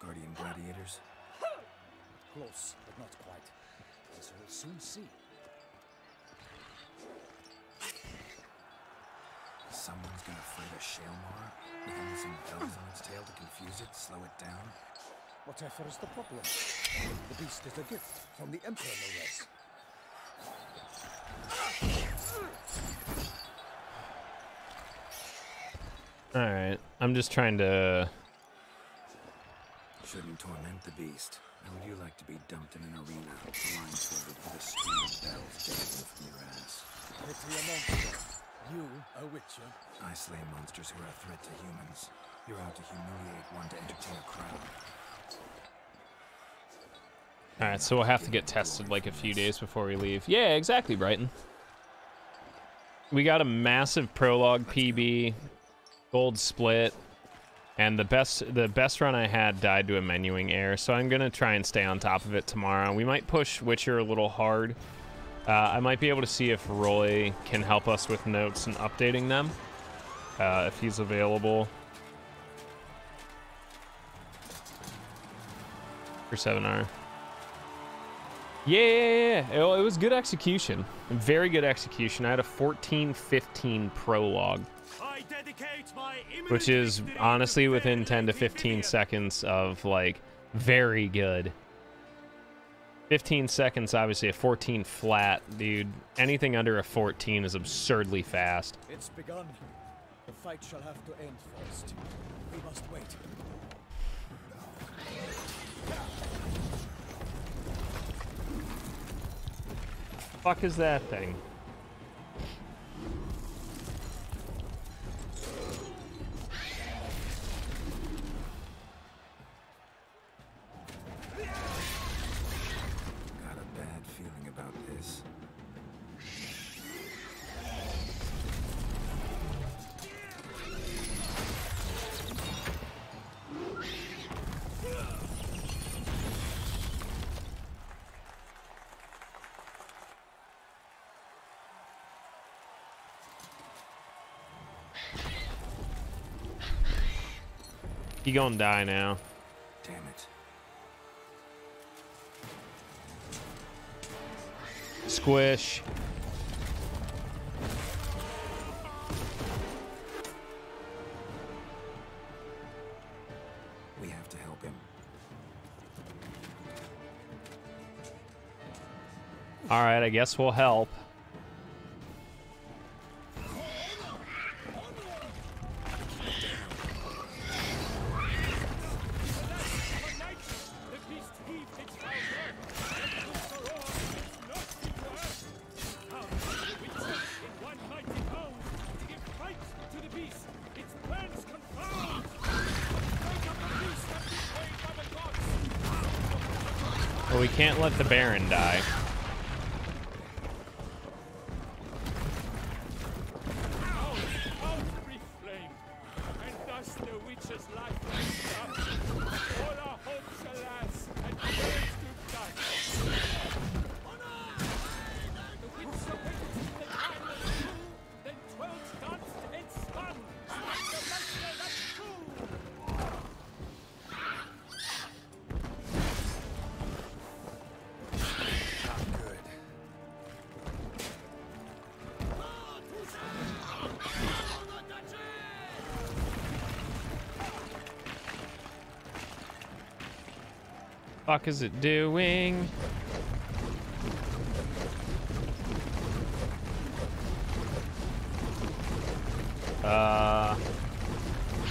guardian gladiators.
Close, but not quite. As we'll soon see.
Someone's gonna fight a shaelmaar with only some bells on its tail to confuse it, slow it down.
Whatever is the problem? The beast is a gift from the Emperor, no less.
Alright, I'm just trying to...
Shouldn't torment the beast. How would you like to be dumped in an arena, blindfolded with a string of bells dangling from your ass?
Pity a monster. You, a witcher.
I slay monsters who are a threat to humans. You're out to humiliate one to entertain a crowd.
Alright, so we'll have to get tested like a few days before we leave. Yeah, exactly, Brighton. We got a massive prologue PB, gold split, and the best the best run I had died to a menuing error, so I'm gonna try and stay on top of it tomorrow. We might push Witcher a little hard. Uh, I might be able to see if Roy can help us with notes and updating them, uh, if he's available. For 7R. Yeah, yeah, yeah. It, it was good execution. Very good execution. I had a 14-15 prologue, which is honestly within 10 to 15 seconds of like very good. 15 seconds, obviously a 14 flat, dude. Anything under a 14 is absurdly fast.
It's begun. The fight shall have to end first. We must wait.
Fuck is that thing? He gonna die now.
Damn it.
Squish.
We have to help him.
All right, I guess we'll help. Let the Baron die. Fuck is it doing? Uh,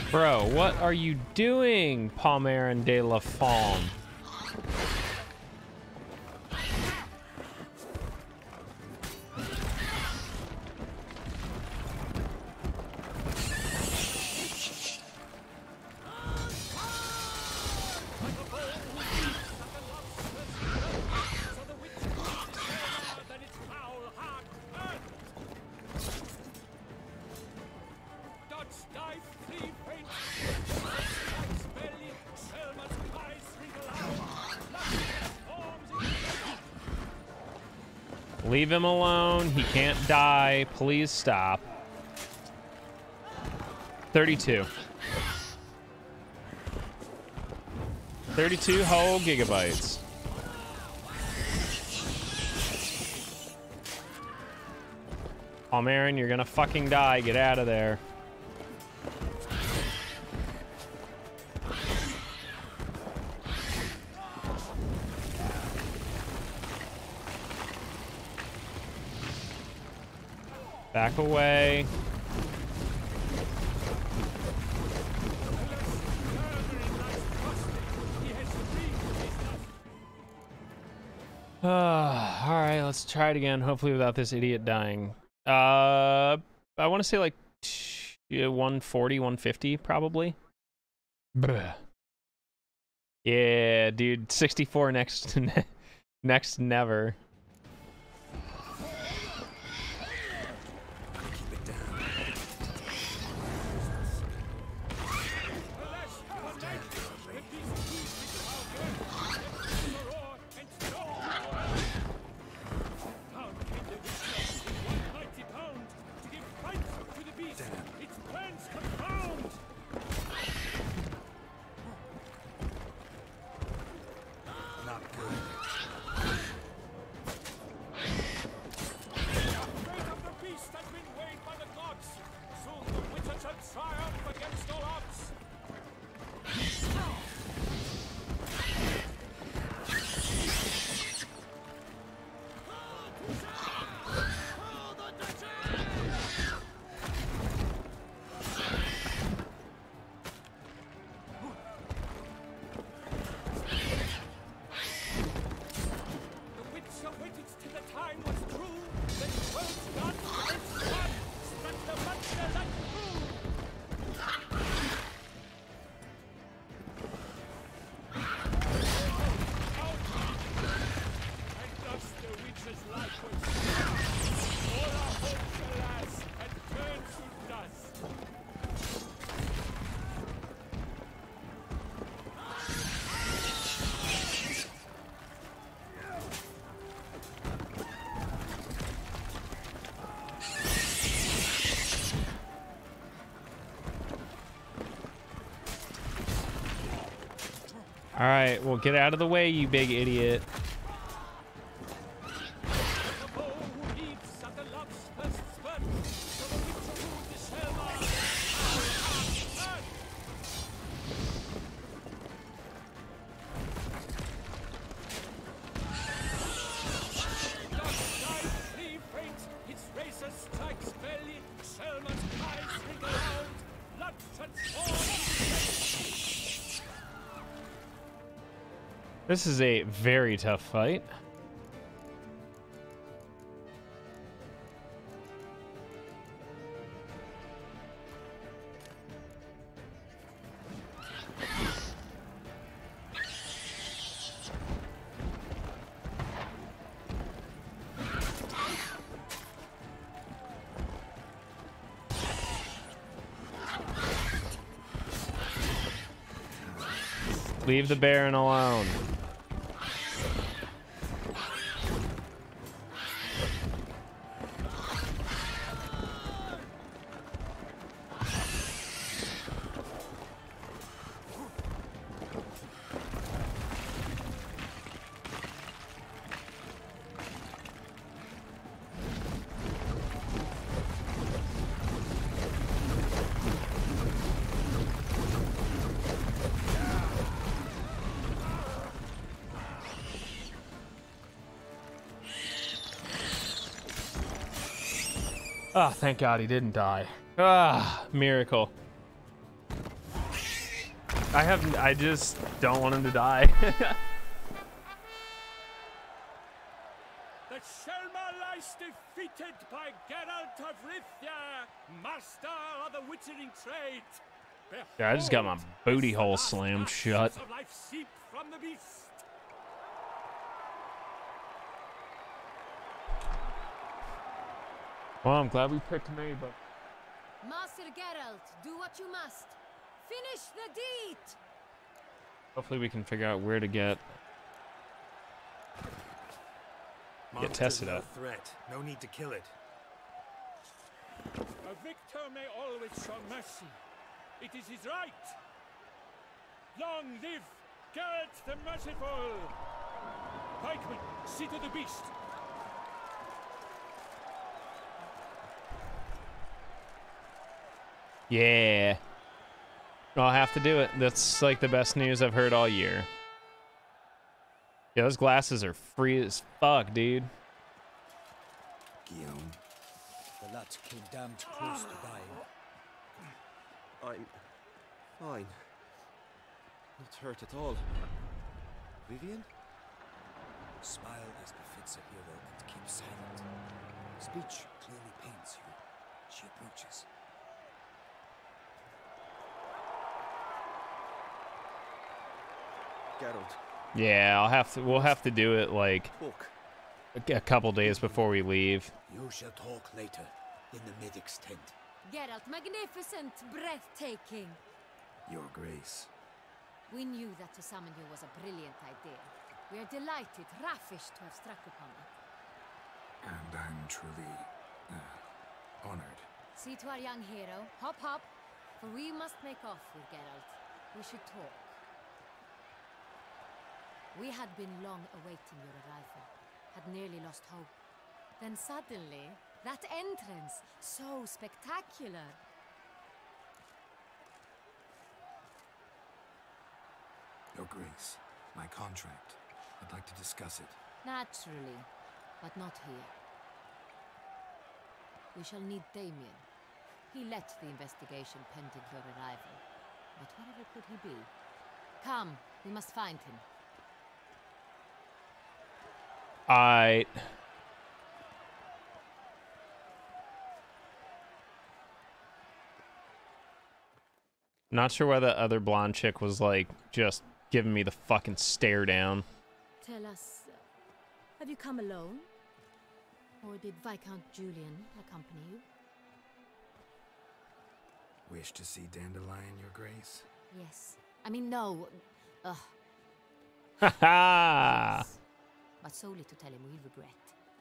bro, what are you doing, Palmerin de Launfal? Leave him alone. He can't die. Please stop. 32. 32 whole gigabytes. Oh, you're gonna fucking die. Get out of there. Away. Uh, all right, let's try it again. Hopefully, without this idiot dying. Uh, I want to say like t- 140, 150, probably. Bruh. Yeah, dude, 64 next ne- next never.
All
right, well, get out of the way, you big idiot. This is a very tough fight. Leave the Baron alone. Oh, thank God he didn't die. Ah, miracle. I have, I just don't want him to die.
The Selma lies defeated by Geralt of Rivia, master of the witchering trade.
yeah, I just got my booty
the
hole slammed shut.
of life seep from the beast.
Well, I'm glad we picked me, but
Master Geralt, do what you must. Finish the deed!
hopefully we can figure out where to get. get tested
no
up.
threat. No need to kill it.
A victor may always show mercy. It is his right. Long live Geralt the Merciful! Pikeman, see to the beast.
Yeah. I'll have to do it. That's like the best news I've heard all year. Yeah, those glasses are free as fuck, dude.
Guillaume.
The lad came damned close to dying.
I'm fine. Not hurt at all. Vivienne?
Smile as befits a hero and keep silent. Speech clearly pains you. She approaches.
Yeah, I'll have to. We'll have to do it like
Talk.
a, a couple days before we leave.
You shall talk later in the medic's tent.
Geralt, magnificent, breathtaking.
Your Grace.
We knew that to summon you was a brilliant idea. We are delighted, ravished to have struck upon it.
And I'm truly uh, honored.
See to our young hero. Hop, hop. For we must make off with Geralt. We should talk. We had been long awaiting your arrival. Had nearly lost hope. Then suddenly, that entrance, so spectacular.
Your Grace, my contract. I'd like to discuss it.
Naturally, but not here. We shall need Damien. He led the investigation pending your arrival. But wherever could he be? Come, we must find him.
I. Not sure why that other blonde chick was like just giving me the fucking stare down.
Tell us, uh, have you come alone? Or did Viscount Julian accompany you?
Wish to see Dandelion, Your Grace?
Yes. I mean, no. Ugh.
Ha ha!
But solely to tell him we regret.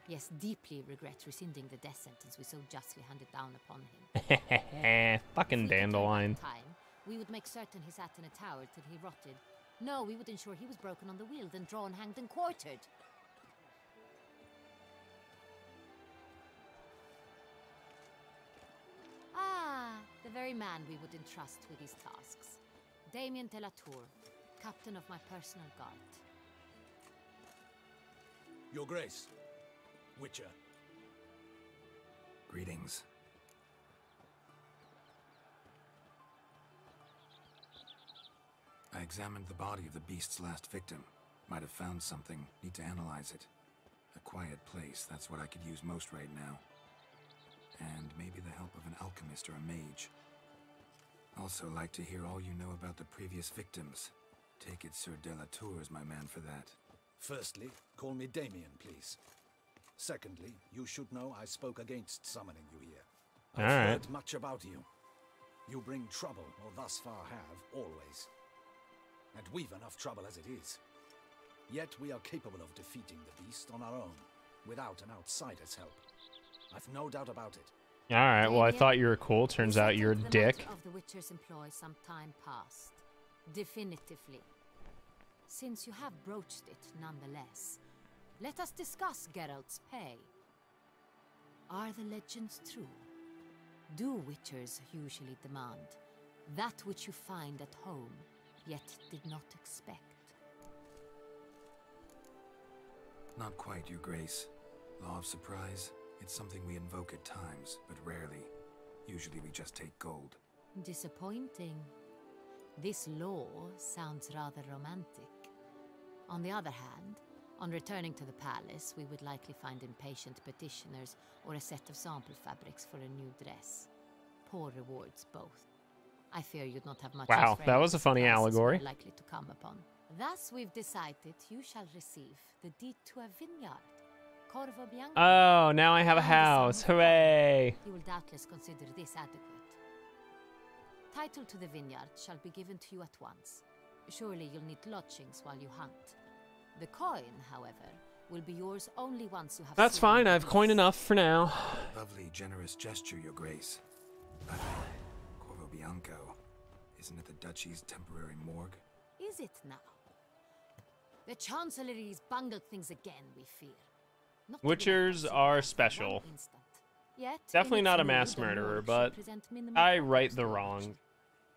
Yes, deeply regret rescinding the death sentence we so justly handed down upon him.
Fucking
If we could
dandelion.
Time, we would make certain he sat in a tower till he rotted. No, we would ensure he was broken on the wheel, then drawn, hanged, and quartered. Ah, the very man we would entrust with these tasks. Damien de la Tour, captain of my personal guard.
Your Grace. Witcher.
Greetings. I examined the body of the beast's last victim. Might have found something. Need to analyze it. A quiet place, that's what I could use most right now. And maybe the help of an alchemist or a mage. Also like to hear all you know about the previous victims. Take it Sir de la Tour is my man for that.
Firstly, call me Damien, please. Secondly, you should know I spoke against summoning you here. I've
All right.
heard much about you. You bring trouble, or thus far have, always. And we've enough trouble as it is. Yet we are capable of defeating the beast on our own, without an outsider's help. I've no doubt about it.
Alright, well, I thought you were cool. Turns out you're a
settled the
dick.
of the Witcher's employ some time past. Definitively. Since you have broached it nonetheless, let us discuss Geralt's pay. Are the legends true? Do Witchers usually demand that which you find at home, yet did not expect?
Not quite, Your Grace. Law of surprise, it's something we invoke at times, but rarely. Usually we just take gold.
Disappointing. This law sounds rather romantic. On the other hand, on returning to the palace, we would likely find impatient petitioners or a set of sample fabrics for a new dress. Poor rewards, both. I fear you'd not have much
Wow, that was a funny allegory.
likely to come upon. Thus, we've decided you shall receive the deed to a vineyard. Corvo Bianco.
Oh, now I have a
and the sum
house. Hooray!
You will doubtless consider this adequate. Title to the vineyard shall be given to you at once. Surely you'll need lodgings while you hunt. The coin, however, will be yours only once you have
That's fine. I have coin enough for now.
Lovely, generous gesture, Your Grace. But Corvo Bianco, isn't it the Duchy's temporary morgue?
Is it now? The Chancellery's bungled things again, we fear. Not
Witchers are special.
Yet,
Definitely not a mass murderer, but I
problems
right the wrong.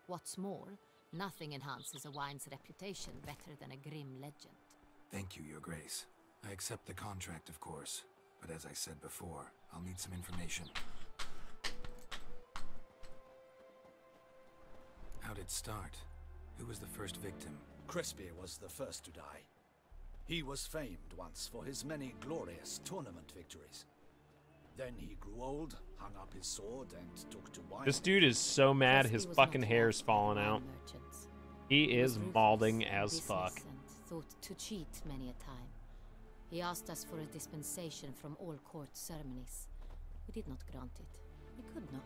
What's more, nothing enhances a wine's reputation better than a grim legend.
Thank you, Your Grace. I accept the contract, of course. But as I said before, I'll need some information. How'd it start? Who was the first victim?
Crespi was the first to die. He was famed once for his many glorious tournament victories. Then he grew old, hung up his sword, and took to wine.
This dude is so mad his fucking
not
hair's
loved
falling out.
merchants.
He
He
is balding as fuck.
and thought to cheat many a time. He asked us for a dispensation from all court ceremonies. We did not grant it. We could not.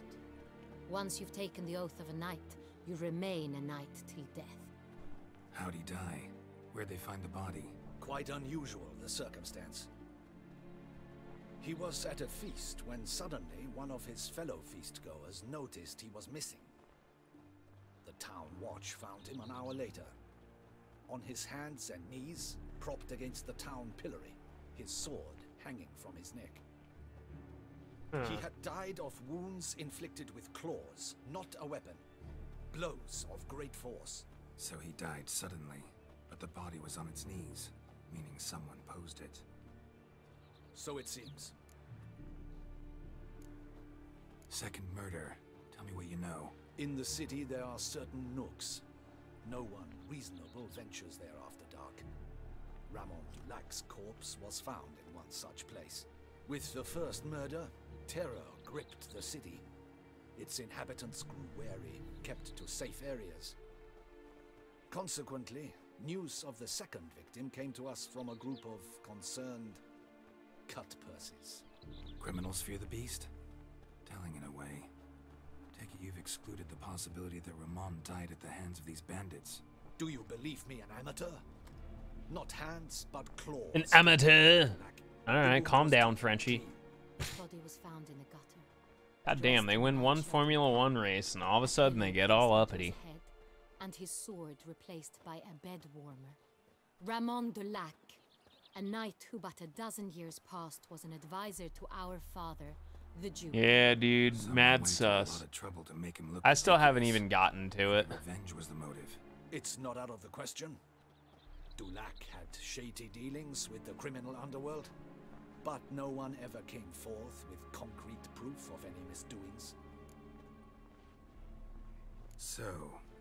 Once you've taken the oath of a knight, you remain a knight till death.
How'd he die? Where'd they find the body?
Quite unusual, the circumstance. He was at a feast when suddenly one of his fellow feastgoers noticed he was missing. The town watch found him an hour later. On his hands and knees, propped against the town pillory, his sword hanging from his neck. He
hmm.
had died of wounds inflicted with claws, not a weapon. Blows of great force.
So he died suddenly, but the body was on its knees, meaning someone posed it.
So it seems.
Second murder. Tell me what you know.
In the city, there are certain nooks. No one reasonable ventures there after dark. Ramon Dulac's corpse was found in one such place. With the first murder, terror gripped the city. Its inhabitants grew wary, kept to safe areas. Consequently, news of the second victim came to us from a group of concerned cut purses.
Criminals fear the beast? Telling in a way. Take it you've excluded the possibility that Ramon died at the hands of these bandits.
Do you believe me an amateur? Not hands, but claws.
An amateur. All right, calm down, Frenchie.
His body was found in the gutter.
God damn, they win one Formula One race, and all of a sudden they get all uppity.
His head and his sword replaced by a bed warmer. Ramon de Lac, a knight who but a dozen years past was an advisor to our father, the Duke.
Yeah, dude,
Someone
mad
went to a lot
sus.
trouble to make him look
I still haven't even gotten to it.
Revenge was the motive.
It's not out of the question. Dulac had shady dealings with the criminal underworld, but no one ever came forth with concrete proof of any misdoings.
So,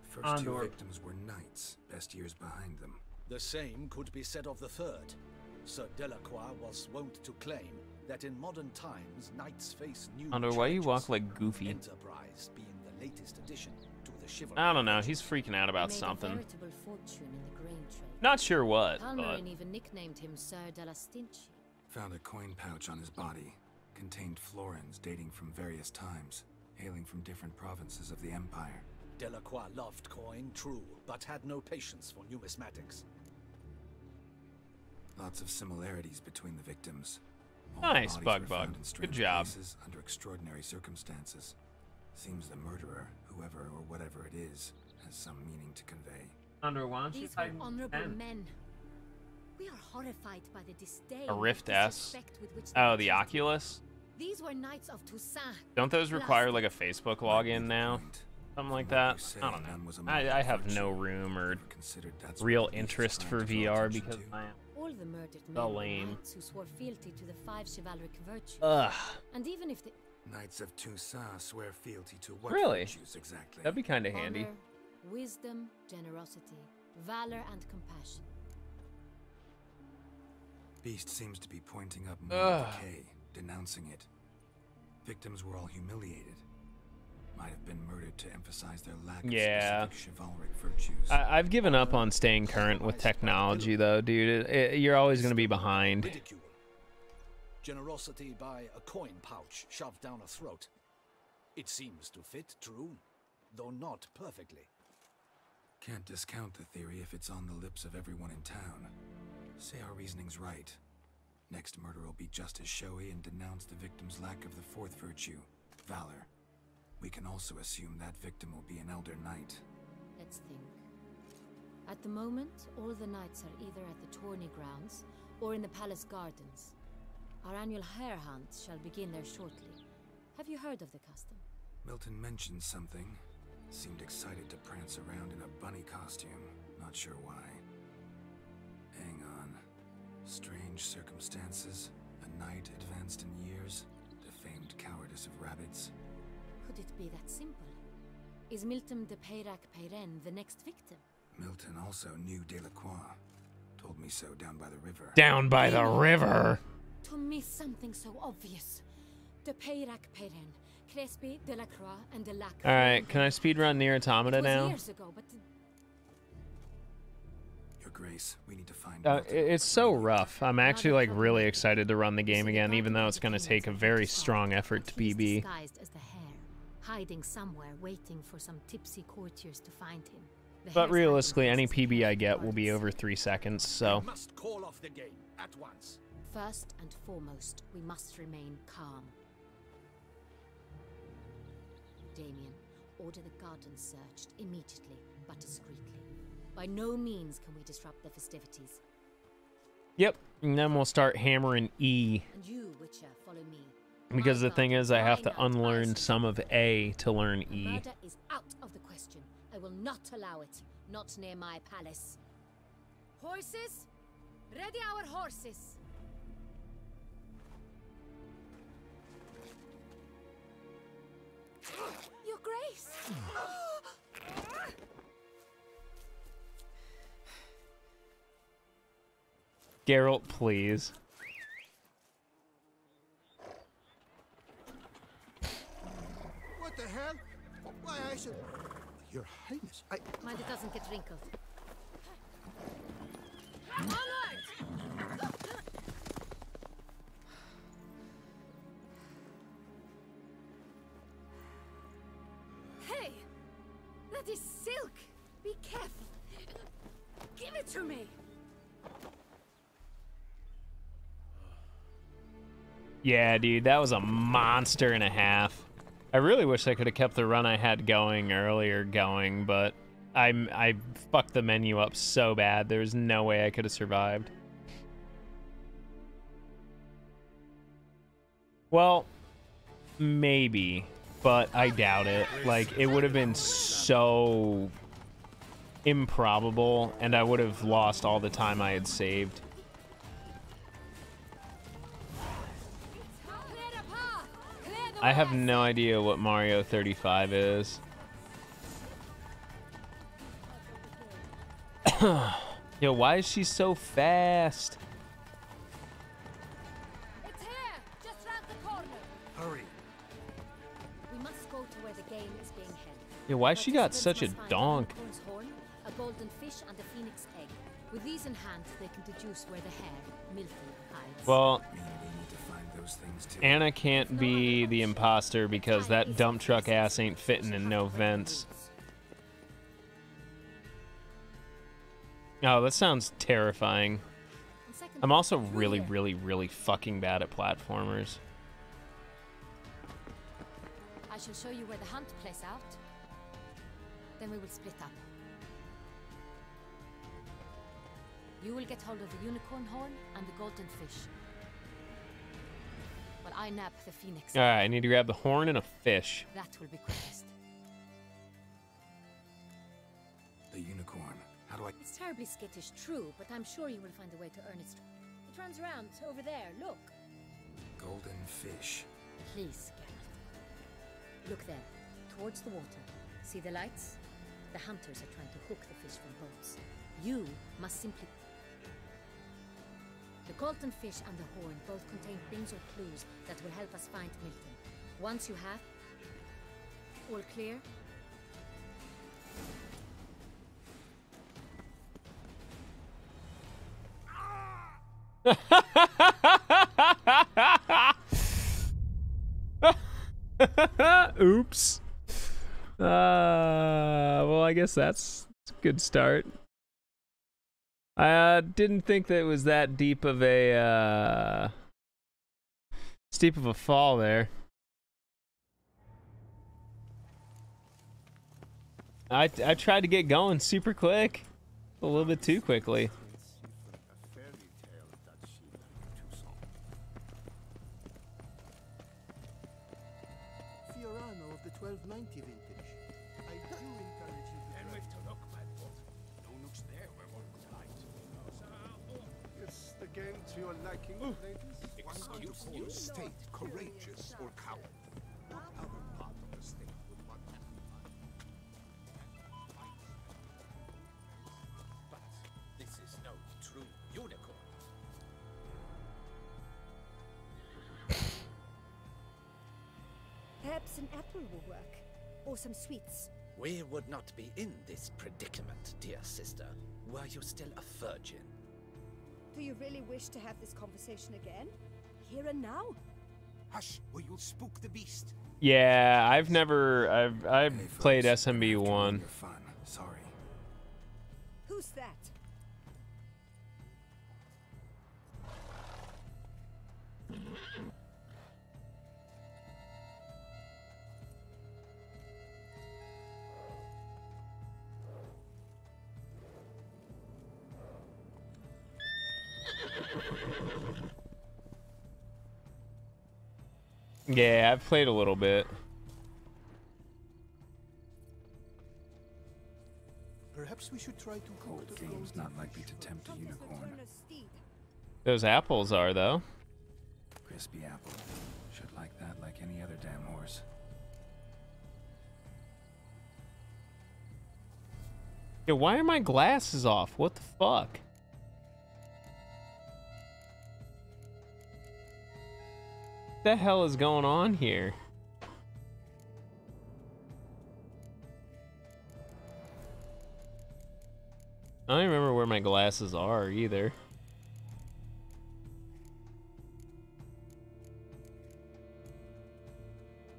first two victims were knights, best years behind them.
The same could be said of the third. Sir Delacroix was wont to claim that in modern times knights face new
Andor, why you walk like Goofy?
Enterprise being the latest addition to the chivalry.
I don't know. He's freaking out about something.
A veritable fortune in the grain trade.
Not sure what, but
Palmerin even nicknamed him Sir de la Stinchi.
Found a coin pouch on his body. Contained florins dating from various times, hailing from different provinces of the Empire.
Delacroix loved coin, true, but had no patience for numismatics.
Lots of similarities between the victims. All
Nice,
bodies
Bug
were
Bug. Good job.
places under extraordinary circumstances. Seems the murderer, whoever or whatever it is, has some meaning to convey.
Andor, why don't
These were honorable men. We are horrified by the disdain.
A
and
Rift S.
with which
Oh, the
treated.
Oculus.
These were knights of Toussaint.
Don't those require like a Facebook login now? Something like that. I don't
none was a
know. I, I have no room or
Never considered that's
real
what the beast is
interest for VR because. I am.
All the murdered
The
men were
lame.
knights who swore fealty to the five chivalric virtues.
Ugh.
And even if the
Knights of Toussaint swear fealty to what
Really?
virtues exactly?
That'd be kind of handy.
honor, wisdom, generosity, valor, and compassion.
Beast seems to be pointing up more
Ugh.
decay, denouncing it. Victims were all humiliated. Might have been murdered to emphasize their lack
Yeah.
of chivalric virtues.
I, I've given up on staying current with technology, though, dude. It, it, you're always gonna be behind.
Ridicule. Generosity by a coin pouch shoved down a throat. It seems to fit, true, though not perfectly.
Can't discount the theory if it's on the lips of everyone in town. Say our reasoning's right. Next murder will be just as showy and denounce the victim's lack of the fourth virtue, valor. We can also assume that victim will be an elder knight.
Let's think. At the moment, all the knights are either at the tourney grounds or in the palace gardens. Our annual hare hunt shall begin there shortly. Have you heard of the custom?
Milton mentioned something. Seemed excited to prance around in a bunny costume. Not sure why. Hang on. Strange circumstances. A knight advanced in years. The famed cowardice of rabbits.
Could it be that simple? Is Milton de Peyrac Peyran the next victim?
Milton also knew Delacroix. Told me so down by the river.
Down by the river.
To miss something so obvious. De Peyrac Peyran, Crespi, Delacroix, and Delac.
All right, can I speedrun NieR Automata now?
years ago, but
Your Grace, we need to find
Uh, it's so rough. I'm actually like really excited to run the game again, even though it's going to take a very strong effort to PB.
Hiding somewhere, waiting for some tipsy courtiers to find him. The
But realistically, any PB I get will be over three seconds, so.
Must call off the game at once.
First and foremost, we must remain calm. Damien, order the garden searched immediately, but discreetly. By no means can we disrupt the festivities.
Yep, and then we'll start hammering E.
And you, Witcher, follow me.
Because the thing is, I have to unlearn some of A to learn E.
Murder is out of the question. I will not allow it. Not near my palace. Horses? Ready our horses. Your Grace!
Geralt, please.
What the hell? Why, I should... Your Highness, I...
Mind it doesn't get wrinkled. Hey! That is silk! Be careful! Give it to me!
Yeah, dude, that was a monster and a half. I really wish I could have kept the run I had going earlier going, but I'm I fucked the menu up so bad. There's no way I could have survived. Well, maybe, but I doubt it. Like it would have been so improbable and I would have lost all the time I had saved. I have no idea what Mario 35 is. Yo, why is she so fast?
It's here! Just round the corner!
Hurry.
We must go to where the game is being held.
Yo, why she got such a
Participants must find
donk?
horn, a golden fish, and a phoenix egg. With these in hand, they can deduce where the hare, Milton, hides.
Well, Anna can't be the imposter because that dump truck ass ain't fitting in no vents. Oh, that sounds terrifying. I'm also really, really, really fucking bad at platformers.
I shall show you where the hunt plays out. Then we will split up. You will get hold of the unicorn horn and the golden fish. While I nab the phoenix.
Alright, I need to grab the horn and a fish.
That will be quickest.
The unicorn. How do I...
It's terribly skittish, true, but I'm sure you will find a way to earn its. It runs around over there. Look.
Golden fish.
Please, Geralt. Look there, towards the water. See the lights? The hunters are trying to hook the fish from boats. You must simply. The golden fish and the horn both contain things or clues that will help us find Milton. Once you have. All clear?
Oops. Uh, well, I guess that's a good start. I uh, didn't think that it was that deep of a uh, steep of a fall there. I I tried to get going super quick, a little bit too quickly.
We would not be in this predicament, dear sister, were you still a virgin.
Do you really wish to have this conversation again? Here and now?
Hush, or you'll spook the beast.
Yeah, I've never I've I've played SMB one.
Sorry.
Who's that?
Yeah, I've played a little bit.
Perhaps we should try to cook the
Game's not likely to tempt a unicorn.
Those apples are though.
Crispy apple. Should like that like any other damn horse.
Yeah, why are my glasses off? What the fuck? The hell is going on here? I don't remember where my glasses are either.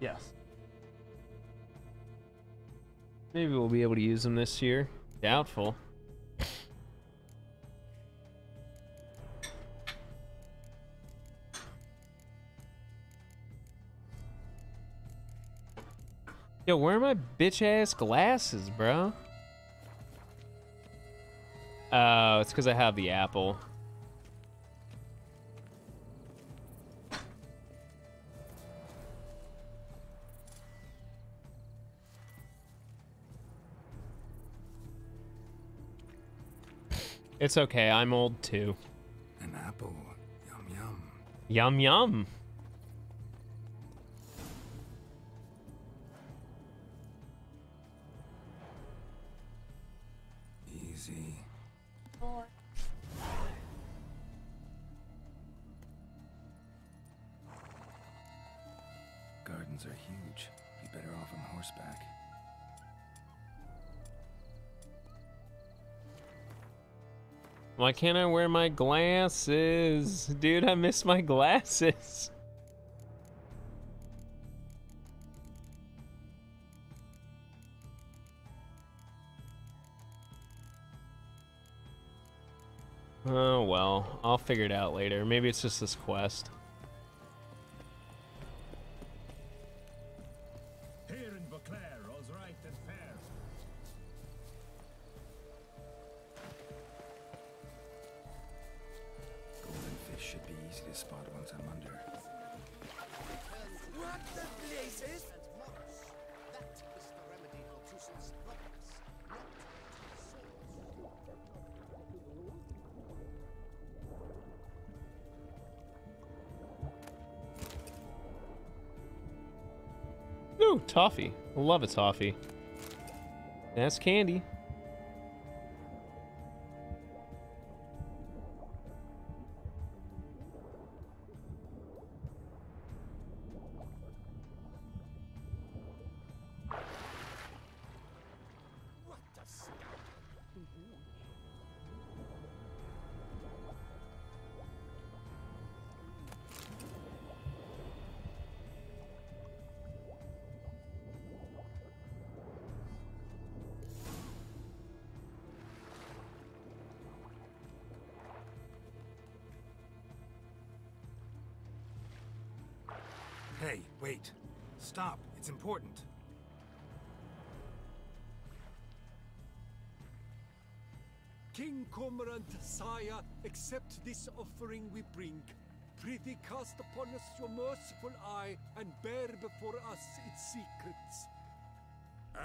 Yes. Maybe we'll be able to use them this year. Doubtful. Yo, where are my bitch ass glasses, bro? Oh, it's because I have the apple. It's okay, I'm old too.
An apple. Yum yum.
Yum yum. Why can't I wear my glasses? Dude, I miss my glasses. Oh well, I'll figure it out later. Maybe it's just this quest. Toffee. Love a toffee. That's candy.
Cormorant, sire, accept this offering we bring. Prithee cast upon us your merciful eye and bear before us its secrets.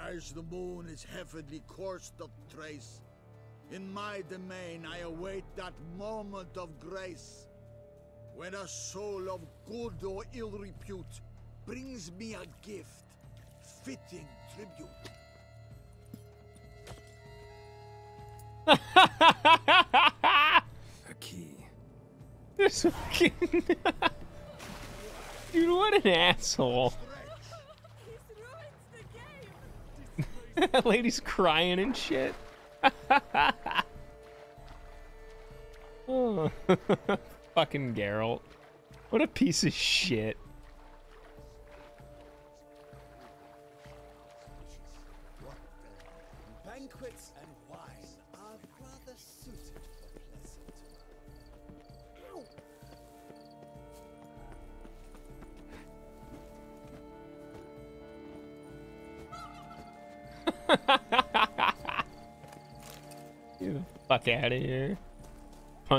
As the moon is heavenly coursed of trace, in my domain I await that moment of grace, when a soul of good or ill repute brings me a gift, fitting tribute.
Fucking dude, what an asshole! that lady's crying and shit. oh, fucking Geralt. What a piece of shit.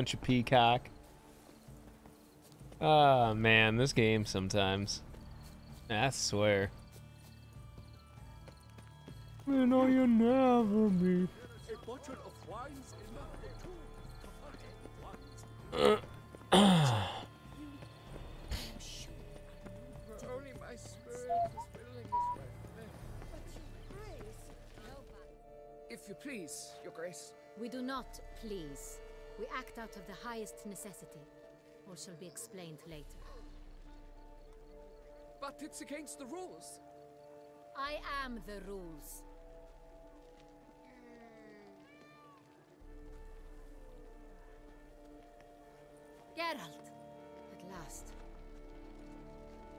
Punch a peacock. Ah, man, this game sometimes. I swear. Man, are you never me?
A bottle of wine's enough for two. Only my spirit is willing this way.
If you please, Your Grace.
We do not please. We act out of the highest necessity. All shall be explained later.
But it's against the rules.
I am the rules. Geralt! At last.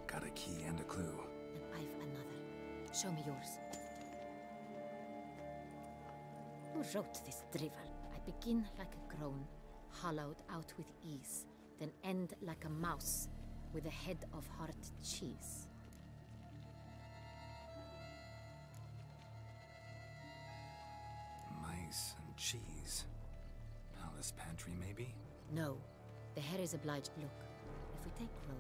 Got a key and a clue.
And I've another. Show me yours. Who wrote this drivel? Begin like a groan, hollowed out with ease, then end like a mouse, with a head of hard cheese.
Mice and cheese. Palace pantry, maybe?
No, the hair is obliged look. If we take row,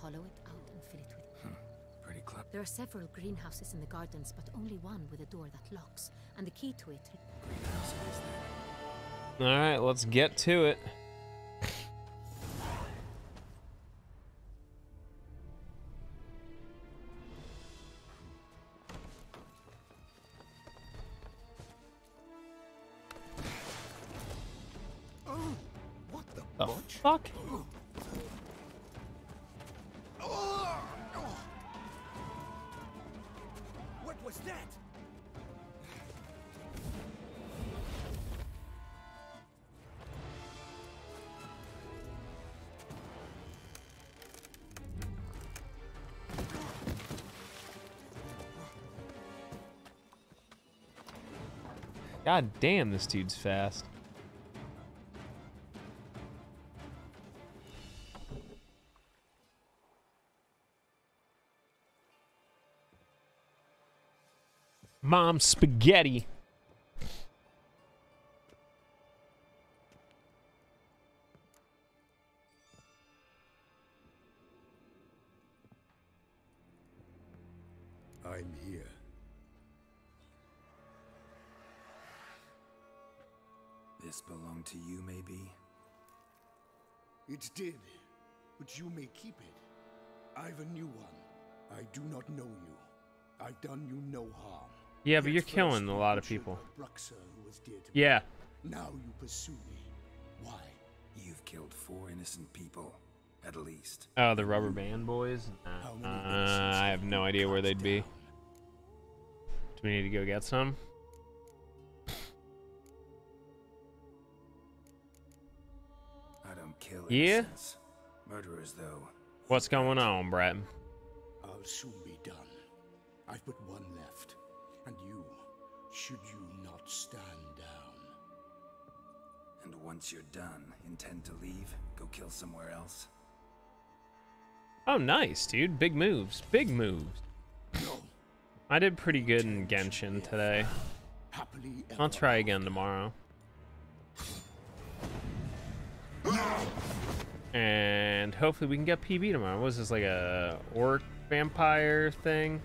hollow it out and fill it with. hmm.
Pretty clever.
There are several greenhouses in the gardens, but only one with a door that locks, and the key to it.
Alright, let's get to it. God damn, this dude's fast. Mom spaghetti.
It did, but you may keep it. I've a new one. I do not know you. I've done you no harm.
Yeah, but
Yet
you're killing a lot of people.
Bruxa, who was dear to
Yeah.
me. Now you pursue me. Why?
You've killed four innocent people, at least.
Oh, the rubber band boys? Uh, I have no idea where they'd be. Do we need to go get some? Yeah?
innocents. Murderers, though.
What's going on, Brett?
I'll soon be done. I've but one left. And you, should you not stand down.
And once you're done, intend to leave? Go kill somewhere else?
Oh, nice, dude. Big moves. Big moves. I did pretty good in Genshin today.
Happily
I'll try again tomorrow. And hopefully we can get PB tomorrow. What is this, like a orc vampire thing?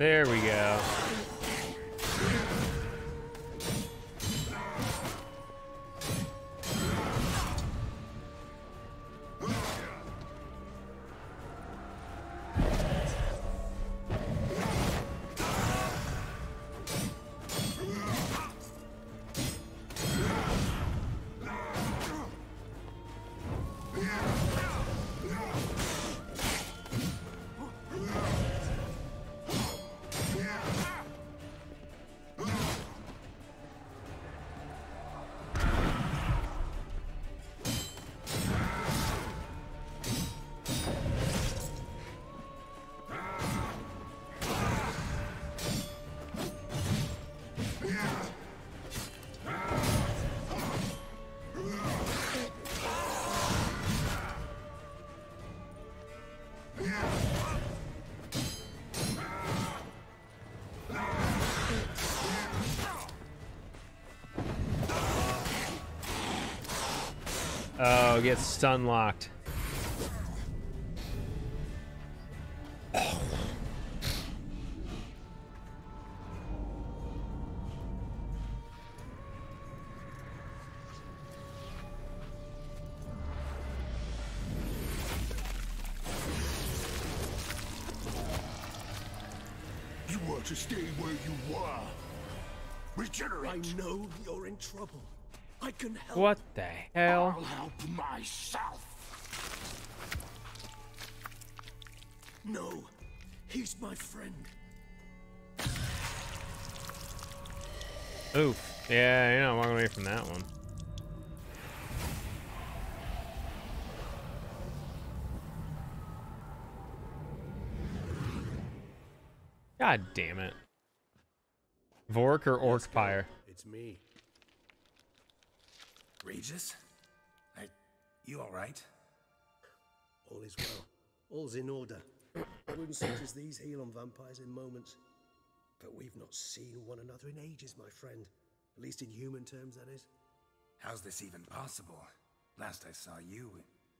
There we go. Oh, get stun locked.
You were to stay where you were. Regenerate.
I know you're in trouble. I can help.
What the hell?
I'll help myself.
No, he's my friend.
Oof. Yeah, you're not walking away from that one. God damn it. Vork or Orc Fire?
It's me.
Regis? I, you all right?
All is well. All's in order. Wounds such as these heal on vampires in moments. But we've not seen one another in ages, my friend. At least in human terms, that is.
How's this even possible? Last I saw you,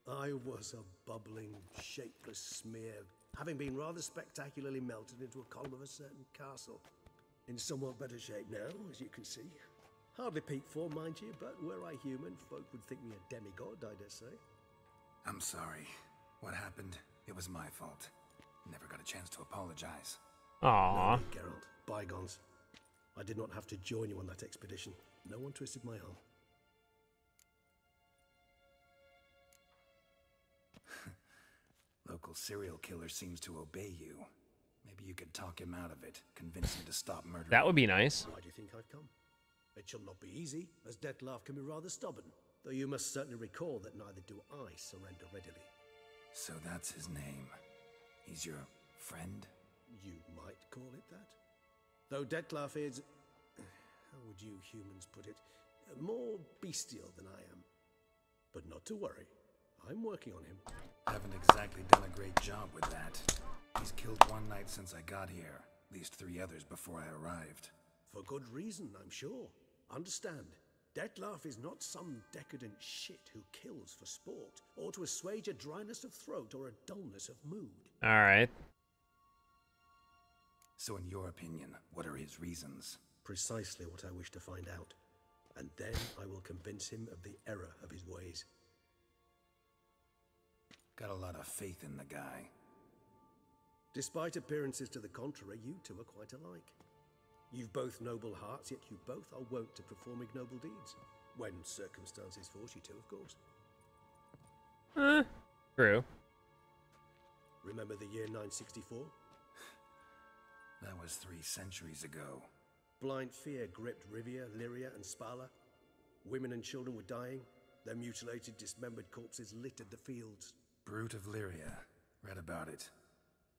I was a bubbling, shapeless smear, having been rather spectacularly melted into a column of a certain castle. In somewhat better shape now, as you can see. Hardly peak form, mind you, but were I human, folk would think me a demigod, I dare say.
I'm sorry. What happened? It was my fault. Never got a chance to apologize.
Aw.
No Geralt. Bygones. I did not have to join you on that expedition. No one twisted my arm.
Local serial killer seems to obey you. Maybe you could talk him out of it, convince him to stop murdering.
That would be nice.
Why do you think I've come? It shall not be easy, as Dettlaff can be rather stubborn. Though you must certainly recall that neither do I surrender readily.
So that's his name. He's your friend?
You might call it that. Though Dettlaff is. How would you humans put it? More bestial than I am. But not to worry. I'm working on him.
I Haven't exactly done a great job with that. He's killed one knight since I got here. At least three others before I arrived.
For good reason, I'm sure. Understand, Dettlaff is not some decadent shit who kills for sport, or to assuage a dryness of throat or a dullness of mood.
Alright.
So, in your opinion, what are his reasons?
Precisely what I wish to find out. And then I will convince him of the error of his ways.
Got a lot of faith in the guy.
Despite appearances to the contrary, you two are quite alike. You've both noble hearts, yet you both are wont to perform ignoble deeds. When circumstances force you to, of course.
Eh, true.
Remember the year 964?
that was three centuries ago.
Blind fear gripped Rivia, Lyria, and Spala. Women and children were dying. Their mutilated, dismembered corpses littered the fields.
Brute of Lyria. Read about it.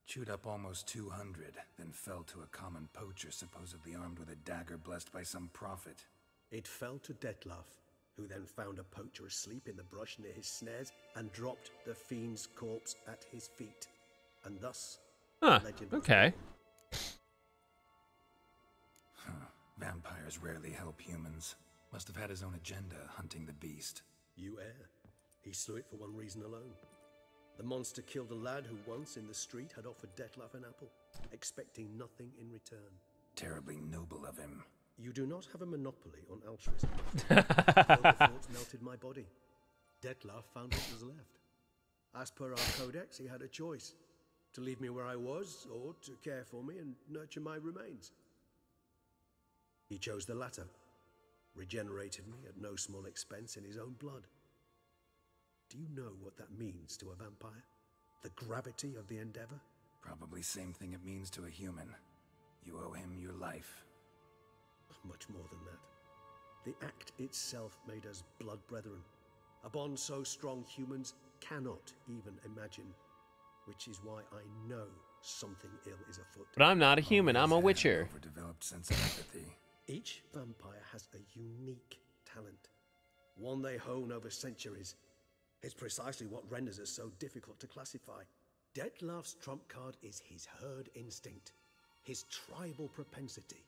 Chewed up almost 200, then fell to a common poacher supposedly armed with a dagger blessed by some prophet.
It fell to Dettlaff, who then found a poacher asleep in the brush near his snares and dropped the fiend's corpse at his feet. And thus,
Huh.
legend was
Okay.
Vampires rarely help humans. Must have had his own agenda hunting the beast.
You err. He slew it for one reason alone. The monster killed a lad who once in the street had offered Dettlaff an apple, expecting nothing in return.
Terribly noble of him.
You do not have a monopoly on altruism. Noble thoughts melted my body. Dettlaff found what was left. As per our codex, he had a choice to leave me where I was or to care for me and nurture my remains. He chose the latter, regenerated me at no small expense in his own blood. Do you know what that means to a vampire? The gravity of the endeavor?
Probably same thing it means to a human. You owe him your life.
Oh, much more than that. The act itself made us blood brethren. A bond so strong humans cannot even imagine. Which is why I know something ill is afoot.
But I'm not a human. I'm a witcher.
Overdeveloped sense of empathy.
Each vampire has a unique talent, one they hone over centuries. It's precisely what renders us so difficult to classify. Dettlaff's trump card is his herd instinct, his tribal propensity.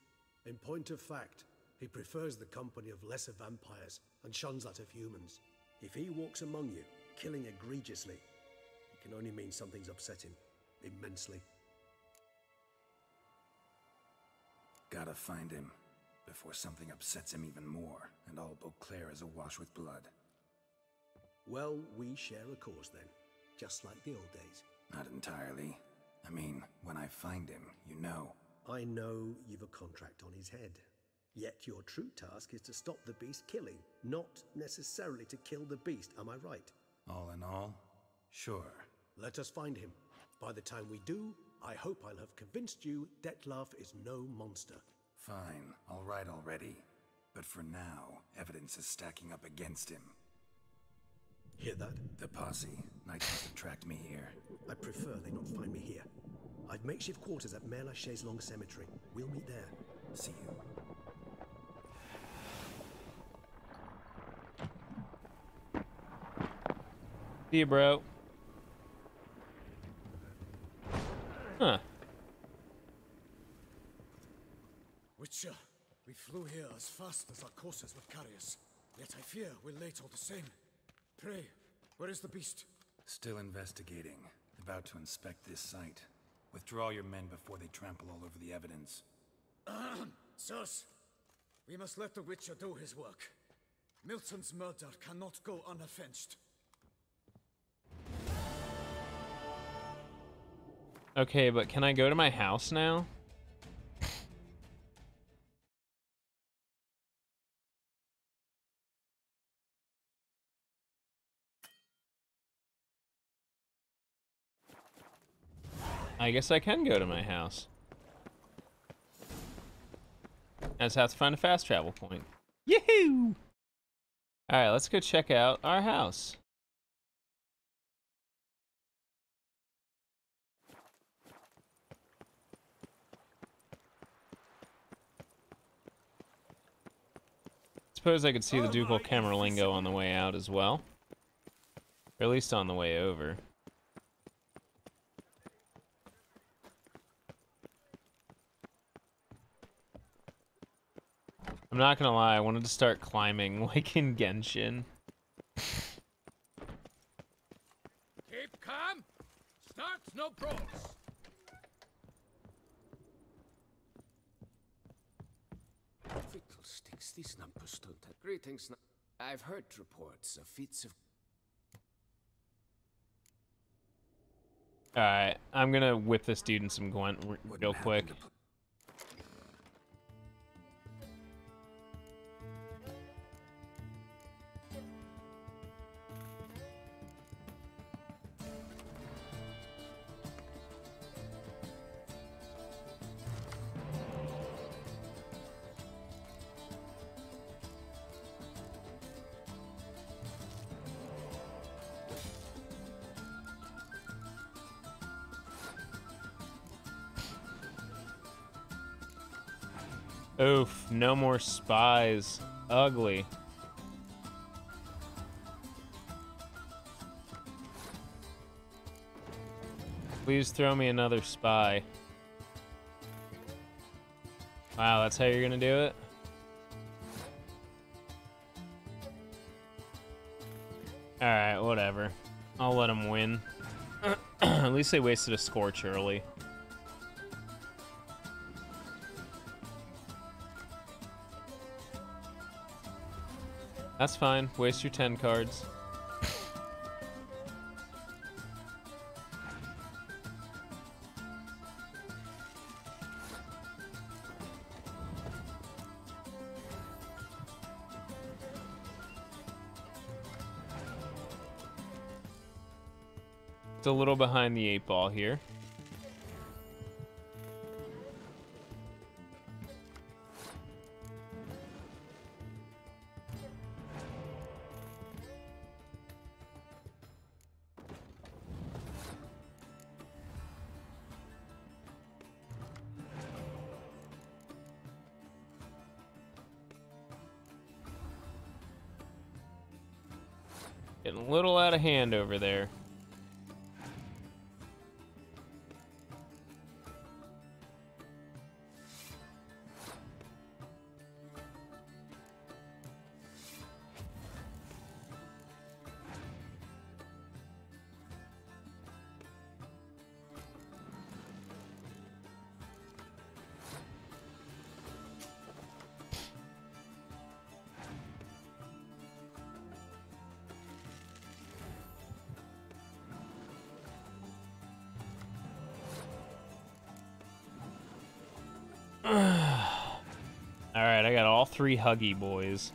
In point of fact, he prefers the company of lesser vampires and shuns that of humans. If he walks among you, killing egregiously, it can only mean something's upset him immensely.
Gotta find him before something upsets him even more, and all Beauclair is awash with blood.
Well, we share a cause then, just like the old days.
Not entirely. I mean, when I find him, you know.
I know you've a contract on his head. Yet your true task is to stop the beast killing, not necessarily to kill the beast, am I right?
All in all, sure.
Let us find him. By the time we do, I hope I'll have convinced you Dettlaff is no monster.
Fine, all right already. But for now, evidence is stacking up against him.
Hear that?
The posse. Knights must have tracked me here.
I prefer they not find me here. I've makeshift quarters at Mère-Lachaiselongue Cemetery. We'll meet there.
See you.
See you, bro. Huh.
Witcher, we flew here as fast as our courses would carry us. Yet I fear we're late all the same. Pray, where is the beast?
Still investigating. About to inspect this site. Withdraw your men before they trample all over the evidence.
Sirs, we must let the Witcher do his work. Milton's murder cannot go unavenged.
Okay, but can I go to my house now? I guess I can go to my house. I just have to find a fast travel point. Yahoo! Alright, let's go check out our house. Suppose I could see the ducal Camerlengo on the way out as well. Or at least on the way over. I'm not gonna lie, I wanted to start climbing like in Genshin.
Keep calm. Start no pros.
Fiddlesticks, these numbers don't have... Greetings, I've heard reports of feats of...
Alright, I'm gonna whip this dude in some Gwent r- real quick. Oof, no more spies. Ugly. Please throw me another spy. Wow, that's how you're gonna do it? Alright, whatever. I'll let them win. At least they wasted a scorch early. That's fine. Waste your 10 cards. It's a little behind the eight ball here. Over there. Three Huggy boys.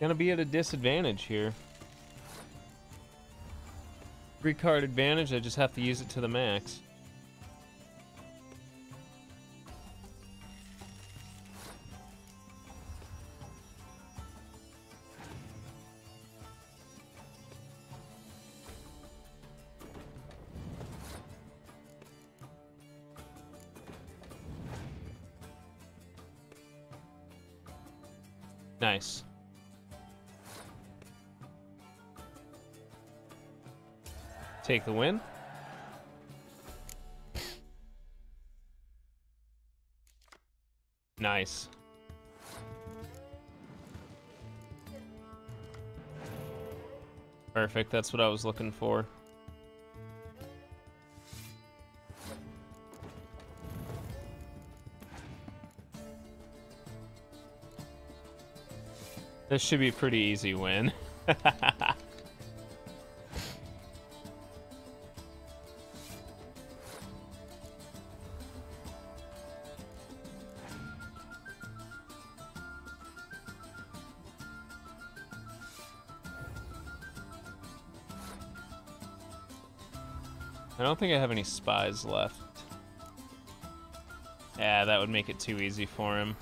Gonna be at a disadvantage here. Three card advantage, I just have to use it to the max. Take the win. Nice. Perfect, that's what I was looking for. This should be a pretty easy win. I have any spies left. Yeah, that would make it too easy for him.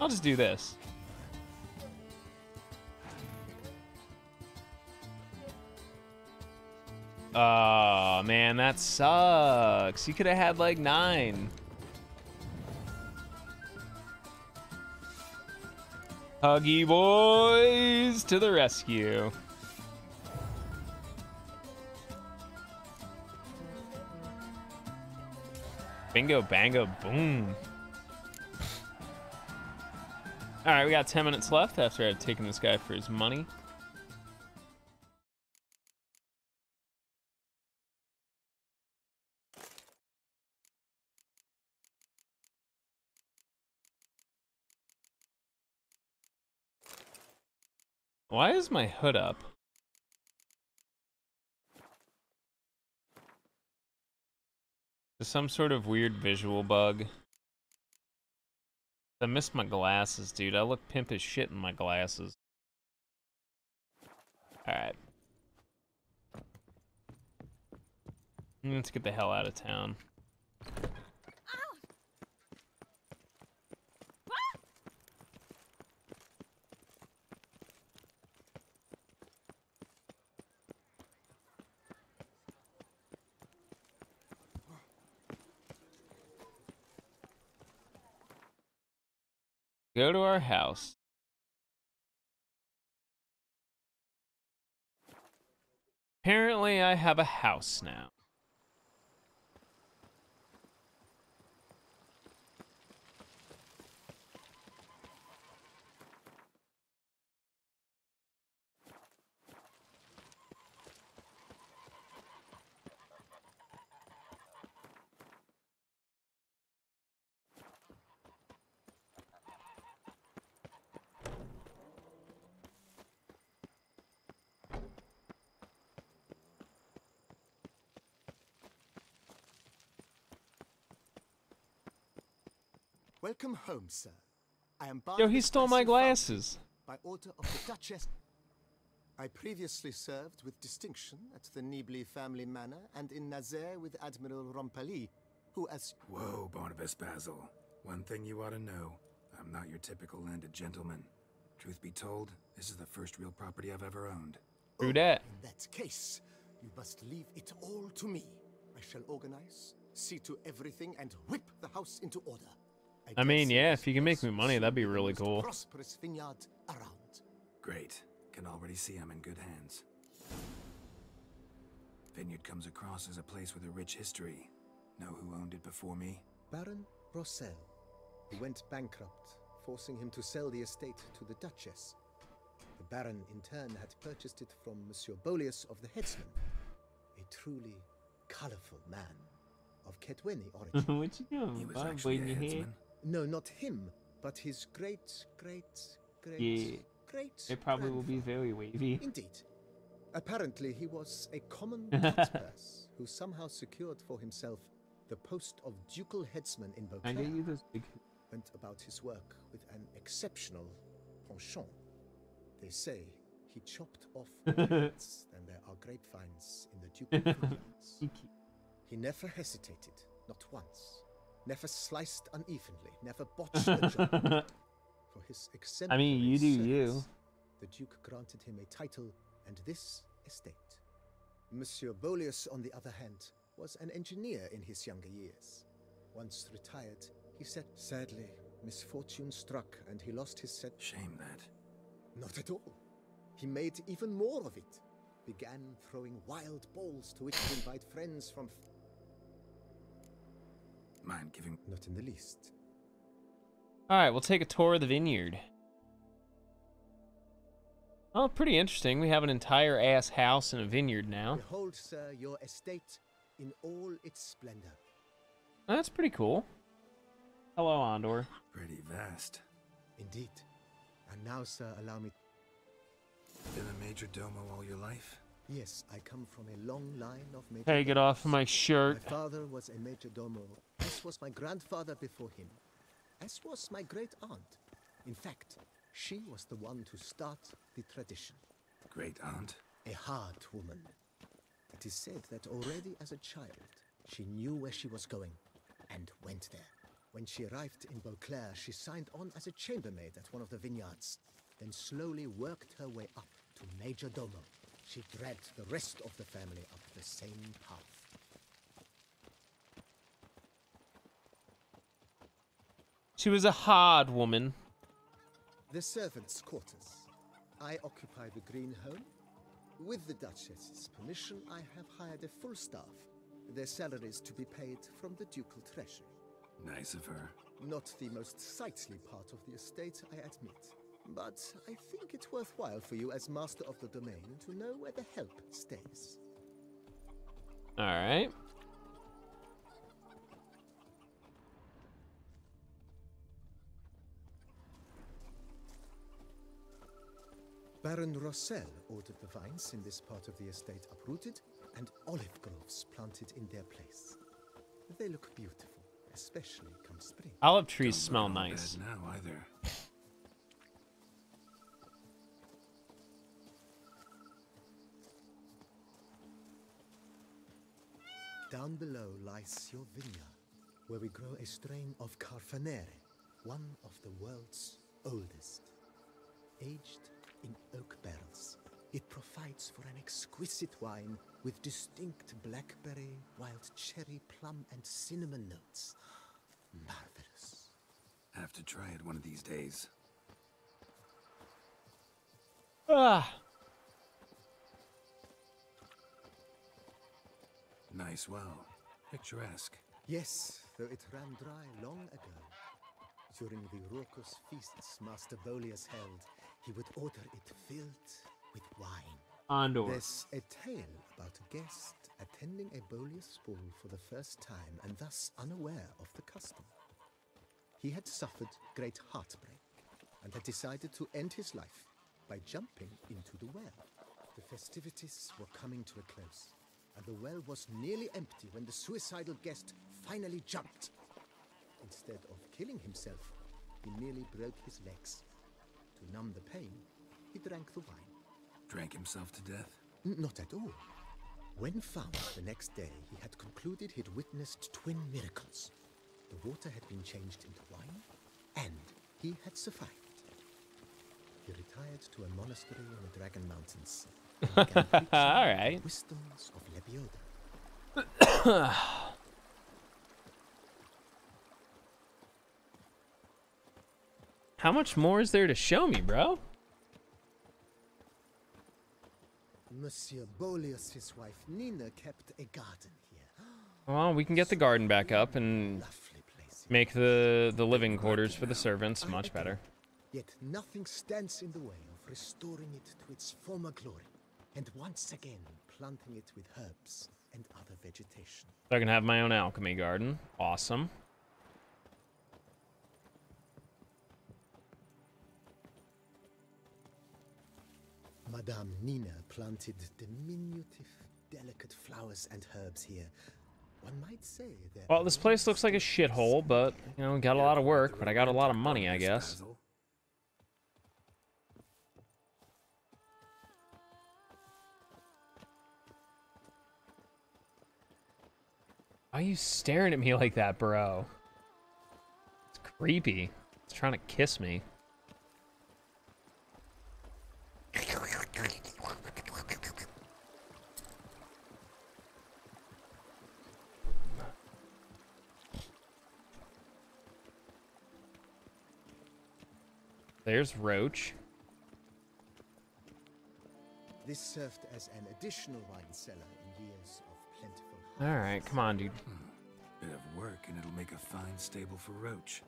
I'll just do this. Oh, man, that sucks. You could have had like nine. Huggy boys to the rescue. Bingo, bango, boom. All right, we got 10 minutes left after I've taken this guy for his money. Why is my hood up? There's some sort of weird visual bug. I missed my glasses, dude. I look pimp as shit in my glasses. Alright. Let's get the hell out of town. Go to our house. Apparently, I have a house now.
Welcome home, sir. I am
Yo, he stole my glasses.
By order of the Duchess. I previously served with distinction at the Nibley family manor and in Nazair with Admiral Rompali, who as...
Whoa, Barnabas Basil. One thing you ought to know. I'm not your typical landed gentleman. Truth be told, this is the first real property I've ever owned.
True that.
Oh, in that case, you must leave it all to me. I shall organize, see to everything, and whip the house into order.
I mean, yeah, if you can make me money, that'd be really cool.
Prosperous vineyard around.
Great. Can already see I'm in good hands. Vineyard comes across as a place with a rich history. Know who owned it before me?
Baron Rossel. He went bankrupt, forcing him to sell the estate to the Duchess. The Baron, in turn, had purchased it from Monsieur Bolius of the Headsman, a truly colorful man of Ketweni origin.
what you doing?
He was
Bob,
actually a
waving your
headsman.
No, not him, but his great, great, great,
Yeah.
great.
It probably will be very wavy.
Indeed. Apparently, he was a common purse who somehow secured for himself the post of ducal headsman in
get big.
Went about his work with an exceptional penchant. They say he chopped off heads and there are grapevines in the ducal vineyards. He never hesitated, not once. Never sliced unevenly, never botched a job. For his
I mean, you do
exemplary
you.
service, The Duke granted him a title and this estate. Monsieur Bolius, on the other hand, was an engineer in his younger years. Once retired, he said, sadly, misfortune struck and he lost his set.
Shame that.
Not at all. He made even more of it. Began throwing wild balls to which to invite friends from.
Mind giving?
Not in the least.
All right, we'll take a tour of the vineyard. Oh, pretty interesting. We have an entire ass house and a vineyard now.
Behold, sir, your estate in all its splendor.
That's pretty cool. Hello, Andor.
Pretty vast.
Indeed. And now, sir, allow me.
Been a major domo all your life?
Yes, I come from a long line of major.
Take it off my shirt.
My father was a major domo, as was my grandfather before him, as was my great aunt. In fact, she was the one to start the tradition.
Great aunt?
A hard woman. It is said that already as a child, she knew where she was going and went there. When she arrived in Beauclair, she signed on as a chambermaid at one of the vineyards, then slowly worked her way up to Major Domo. She dragged the rest of the family up the same path.
She was a hard woman.
The servants' quarters. I occupy the green home. With the Duchess's permission, I have hired a full staff. Their salaries to be paid from the ducal treasury.
Nice of her.
Not the most sightly part of the estate, I admit. But I think it's worthwhile for you as master of the domain to know where the help stays.
All right.
Baron Rossel ordered the vines in this part of the estate uprooted and olive groves planted in their place. They look beautiful, especially come spring.
Olive trees smell nice.
now either.
Down below lies your vineyard, where we grow a strain of Carfanere, one of the world's oldest. Aged in oak barrels, it provides for an exquisite wine with distinct blackberry, wild cherry, plum, and cinnamon notes. Marvelous.
Have to try it one of these days.
Ah.
Nice well. Picturesque.
Yes, though it ran dry long ago. During the raucous feasts Master Bolius held, he would order it filled with wine.
Andor.
There's a tale about a guest attending a Bolius ball for the first time and thus unaware of the custom. He had suffered great heartbreak and had decided to end his life by jumping into the well. The festivities were coming to a close, and the well was nearly empty when the suicidal guest finally jumped. Instead of killing himself, he merely broke his legs. To numb the pain, he drank the wine.
Drank himself to death?
N- Not at all. When found the next day, he had concluded he'd witnessed twin miracles. The water had been changed into wine, and he had survived. He retired to a monastery in the Dragon Mountains. And began preaching
All right.
the of Lebioda.
How much more is there to show me, bro?
Monsieur Bolius, his wife Nina, kept a garden here.
Well, we can get the garden back up and make the the living quarters for the servants much better.
Yet nothing stands in the way of restoring it to its former glory, and once again planting it with herbs and other vegetation.
So I can have my own alchemy garden. Awesome.
Madame Nina planted diminutive, delicate flowers and herbs here. One might say that.
Well, this place looks like a shithole, but you know, got a lot of work, but I got a lot of money, I guess. Why are you staring at me like that, bro? It's creepy. It's trying to kiss me. There's Roach.
This served as an additional wine cellar in years of plentiful.
All right, come on, dude. Hmm.
Bit of work, and it'll make a fine stable for Roach.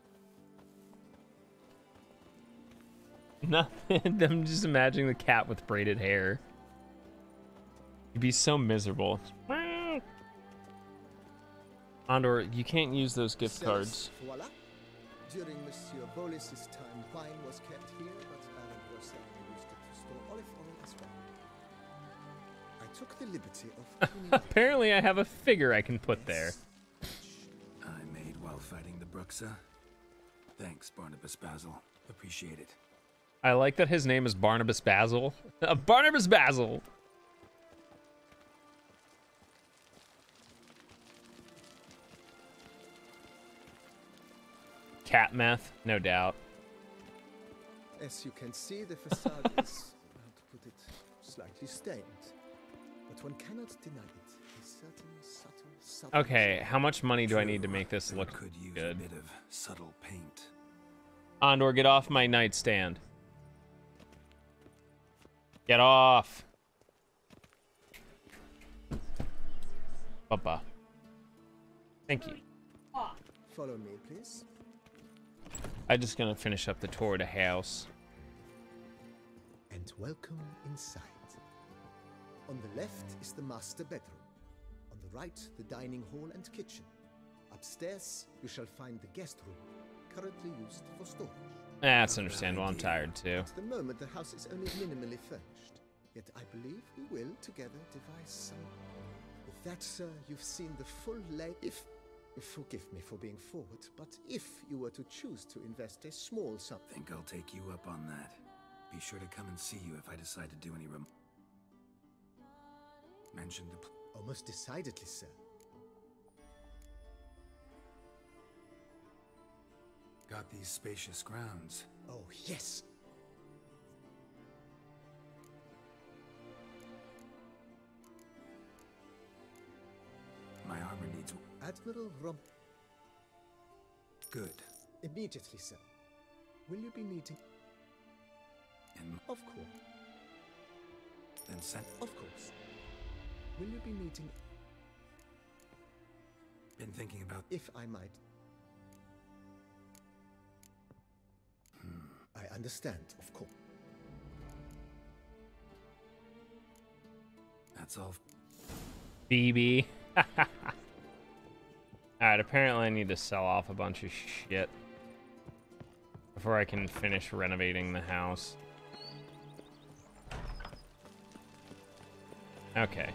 Nothing. I'm just imagining the cat with braided hair. You'd be so miserable. Andor, you can't use those gift
Cellars,
cards.
Voila. During Monsieur Bolius's time, wine was kept here, but Baron Rossel took the liberty of
Apparently, I have a figure I can put there.
I made while fighting the Bruxa. Thanks, Barnabas Basil. Appreciate it.
I like that his name is Barnabas Basil. Barnabas Basil. Cat meth, no doubt.
As you can see, the facade is, how to put it, slightly stained. But one cannot deny it. A certain subtle, subtle.
Okay, how much money do I need to make this look
Could use a
good?
bit of subtle paint.
Andor, get off my nightstand. Get off. Papa. Thank you.
Follow me, please.
I'm just gonna finish up the tour of the house.
And welcome inside. On the left is the master bedroom. On the right, the dining hall and kitchen. Upstairs, you shall find the guest room, currently used for storage.
That's understandable. I'm tired too.
At the moment, the house is only minimally furnished. Yet I believe we will together devise some. With that, sir, you've seen the full lay. If, forgive me for being forward, but if you were to choose to invest a small sum,
Think I'll take you up on that. Be sure to come and see you if I decide to do any rem- Mention the
oh, most decidedly, sir.
Got these spacious grounds.
Oh yes.
My armor needs
Admiral Rom.
good.
Immediately, sir. Will you be needing...
In
Of course.
then sent.
Of course. Will you be needing...
Been thinking about.
If I might. Hmm, I understand, of course.
That's all.
BB. Alright, apparently I need to sell off a bunch of shit before I can finish renovating the house. Okay.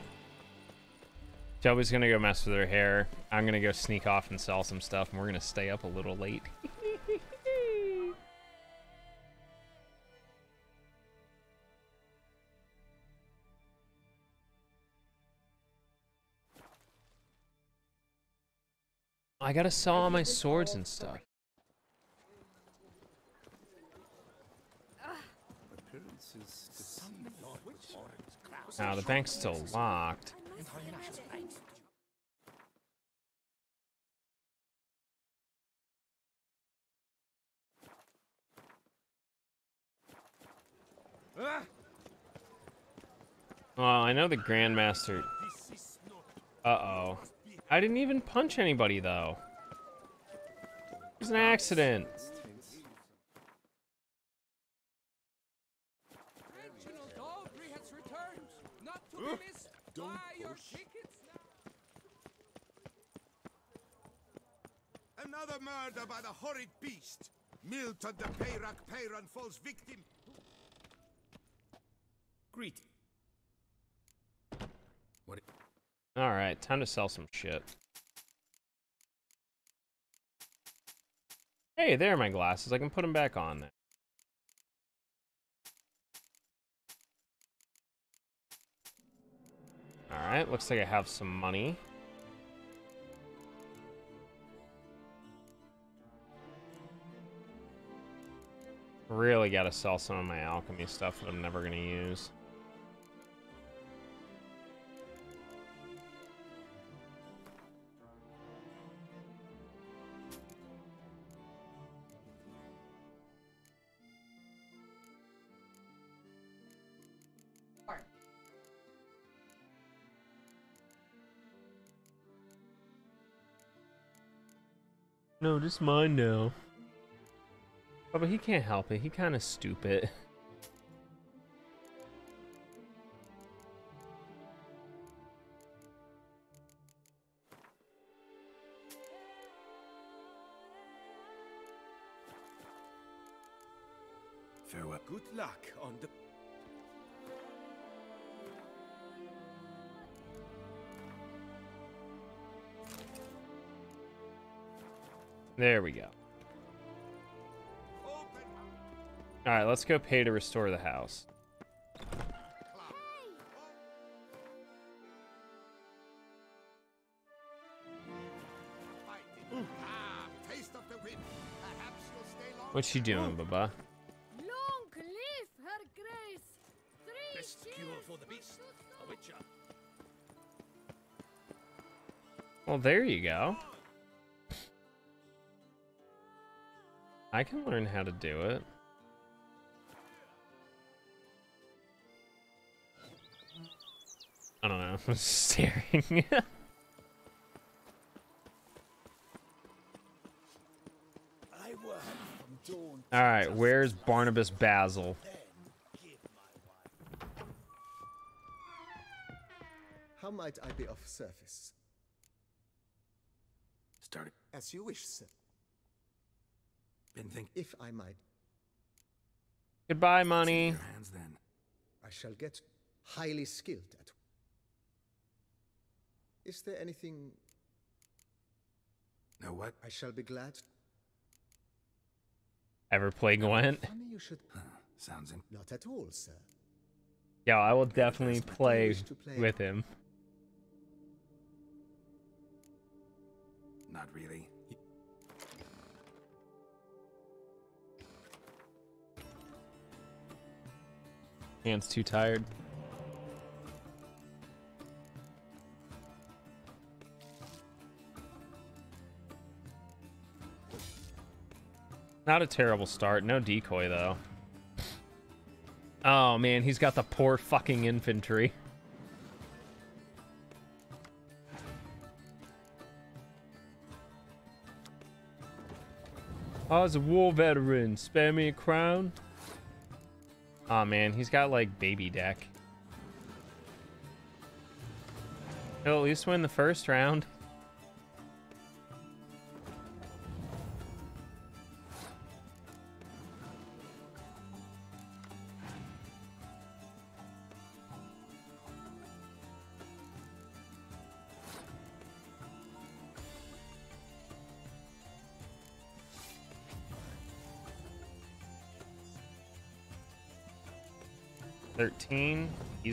Shelby's gonna go mess with her hair. I'm gonna go sneak off and sell some stuff, and we're gonna stay up a little late. I gotta sell all my swords and stuff. Now the bank's still locked. Well, I know the Grandmaster. Uh-oh. I didn't even punch anybody, though. It was an accident.
Reginald Aubrey has returned, not to be missed by your tickets
Another murder by the horrid beast. Milton the Peyrak Peyran falls victim.
Greet. What?
Alright, time to sell some shit. Hey, there are my glasses. I can put them back on there. Alright, looks like I have some money. Really gotta sell some of my alchemy stuff that I'm never gonna use. No, just mine now. Oh, but he can't help it. He kind of stupid.
Farewell.
Good luck on the.
There we go. Alright, let's go pay to restore the house.
Taste of the wind. Perhaps you'll stay long.
What's she doing, Baba?
Long live her grace! Three
Best cure for the beast, a witcher.
Well, there you go. I can learn how to do it. I don't know. I'm staring.
I work from dawn
All right, where's Barnabas Basil?
How might I be of service?
Started.
As you wish, sir.
Been thinking.
If I might,
Goodbye, money.
Your hands then.
I shall get highly skilled at. Is there anything
No what?
I shall be glad?
Ever play Gwent?
Funny you should.
Sounds in.
Not at all, sir.
Yeah, I will definitely play
play.
with him.
Not really.
Hands too tired. Not a terrible start. No decoy, though. Oh, man, he's got the poor fucking infantry. I was a war veteran. Spare me a crown. Oh man, he's got like baby deck. He'll at least win the first round.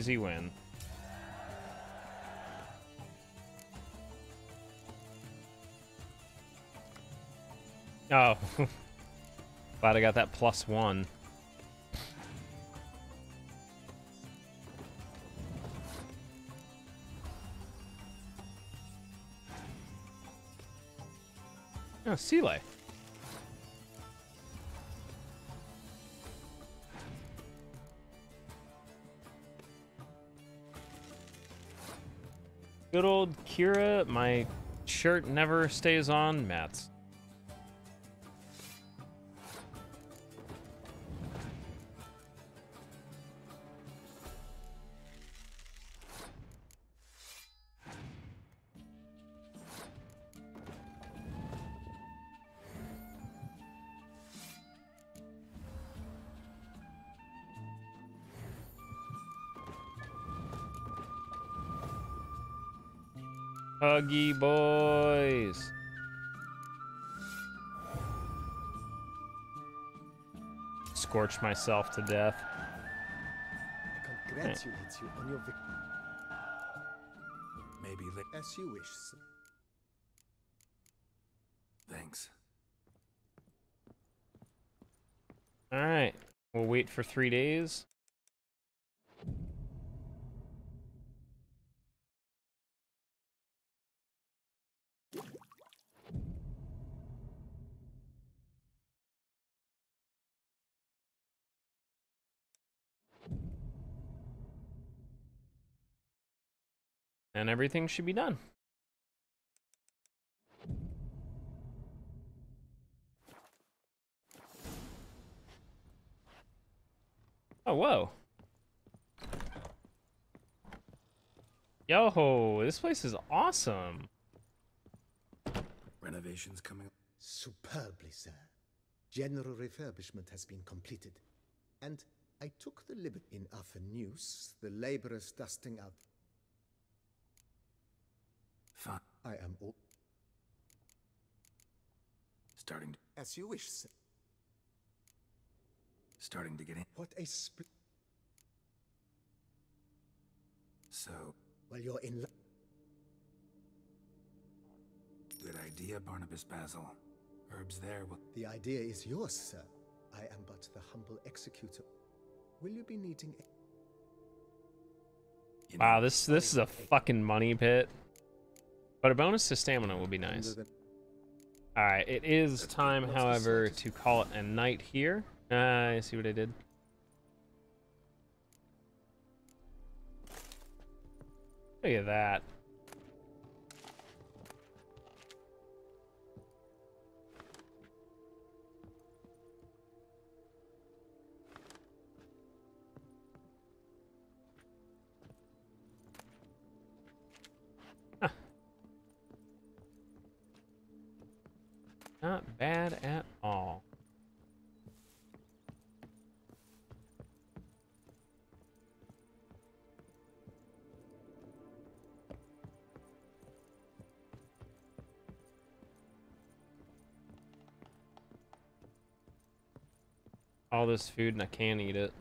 Easy win. Oh. Glad I got that plus one. Oh, Sealay. Good old Kira, my shirt never stays on, Matt's. Scorch myself to death.
I congratulate you on your victory.
Maybe
As you wish, sir.
Thanks.
All right. We'll wait for three days. Everything should be done. Oh, whoa. Yo, this place is awesome.
Renovations coming.
Superbly, sir. General refurbishment has been completed. And I took the liberty in News, the laborers dusting out.
Fine.
I am all.
Starting.
As you wish, sir.
Starting to get in.
What a spl.
So,
Well, you're in. lo-
good idea, Barnabas Basil. Herbs there will.
The idea is yours, sir. I am but the humble executor. Will you be needing. a-
Wow, this this is a fucking money pit. But a bonus to stamina would be nice. Alright, it is time, however, to call it a night here. Uh, I see what I did. Look at that. Not bad at all. All this food and I can't eat it.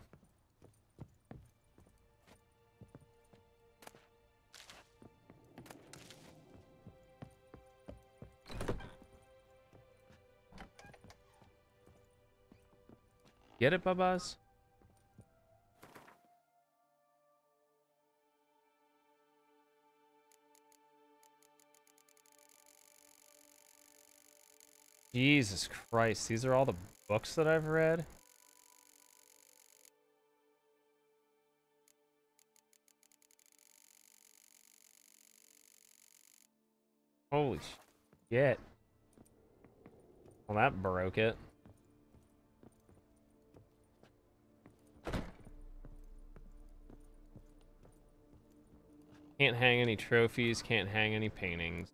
Get it, Babas? Jesus Christ, these are all the books that I've read. Holy shit. Well, that broke it. Can't hang any trophies, can't hang any paintings.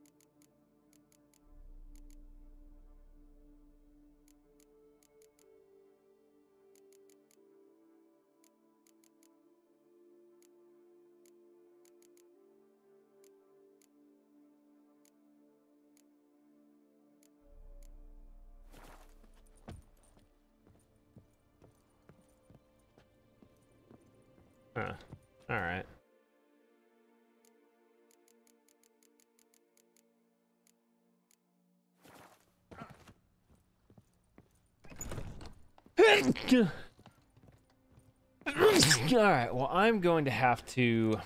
Alright, well, I'm going to have to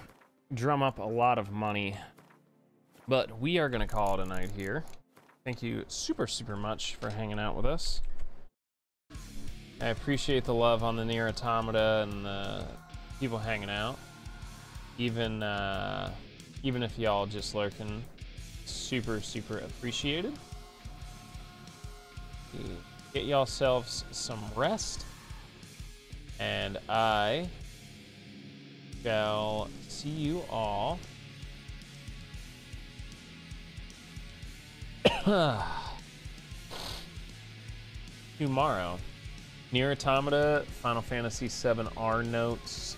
drum up a lot of money. But we are going to call it a night here. Thank you super, super much for hanging out with us. I appreciate the love on the NieR Automata and the people hanging out. Even, uh, even if y'all just lurking, super, super appreciated. Get yourselves some rest. And I shall see you all tomorrow. NieR Automata, Final Fantasy VII R notes,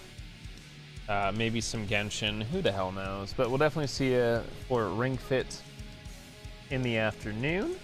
uh, maybe some Genshin, who the hell knows. But we'll definitely see you for Ring Fit in the afternoon.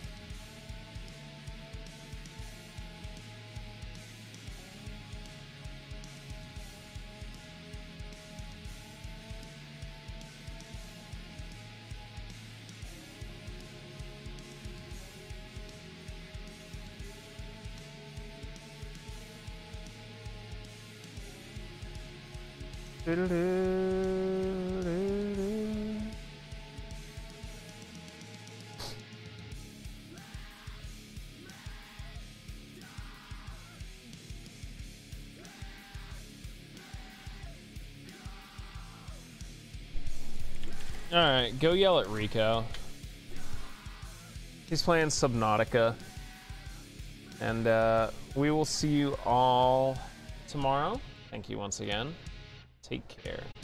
Alright, go yell at Rico. He's playing Subnautica. And uh, we will see you all tomorrow. Thank you once again. Take care.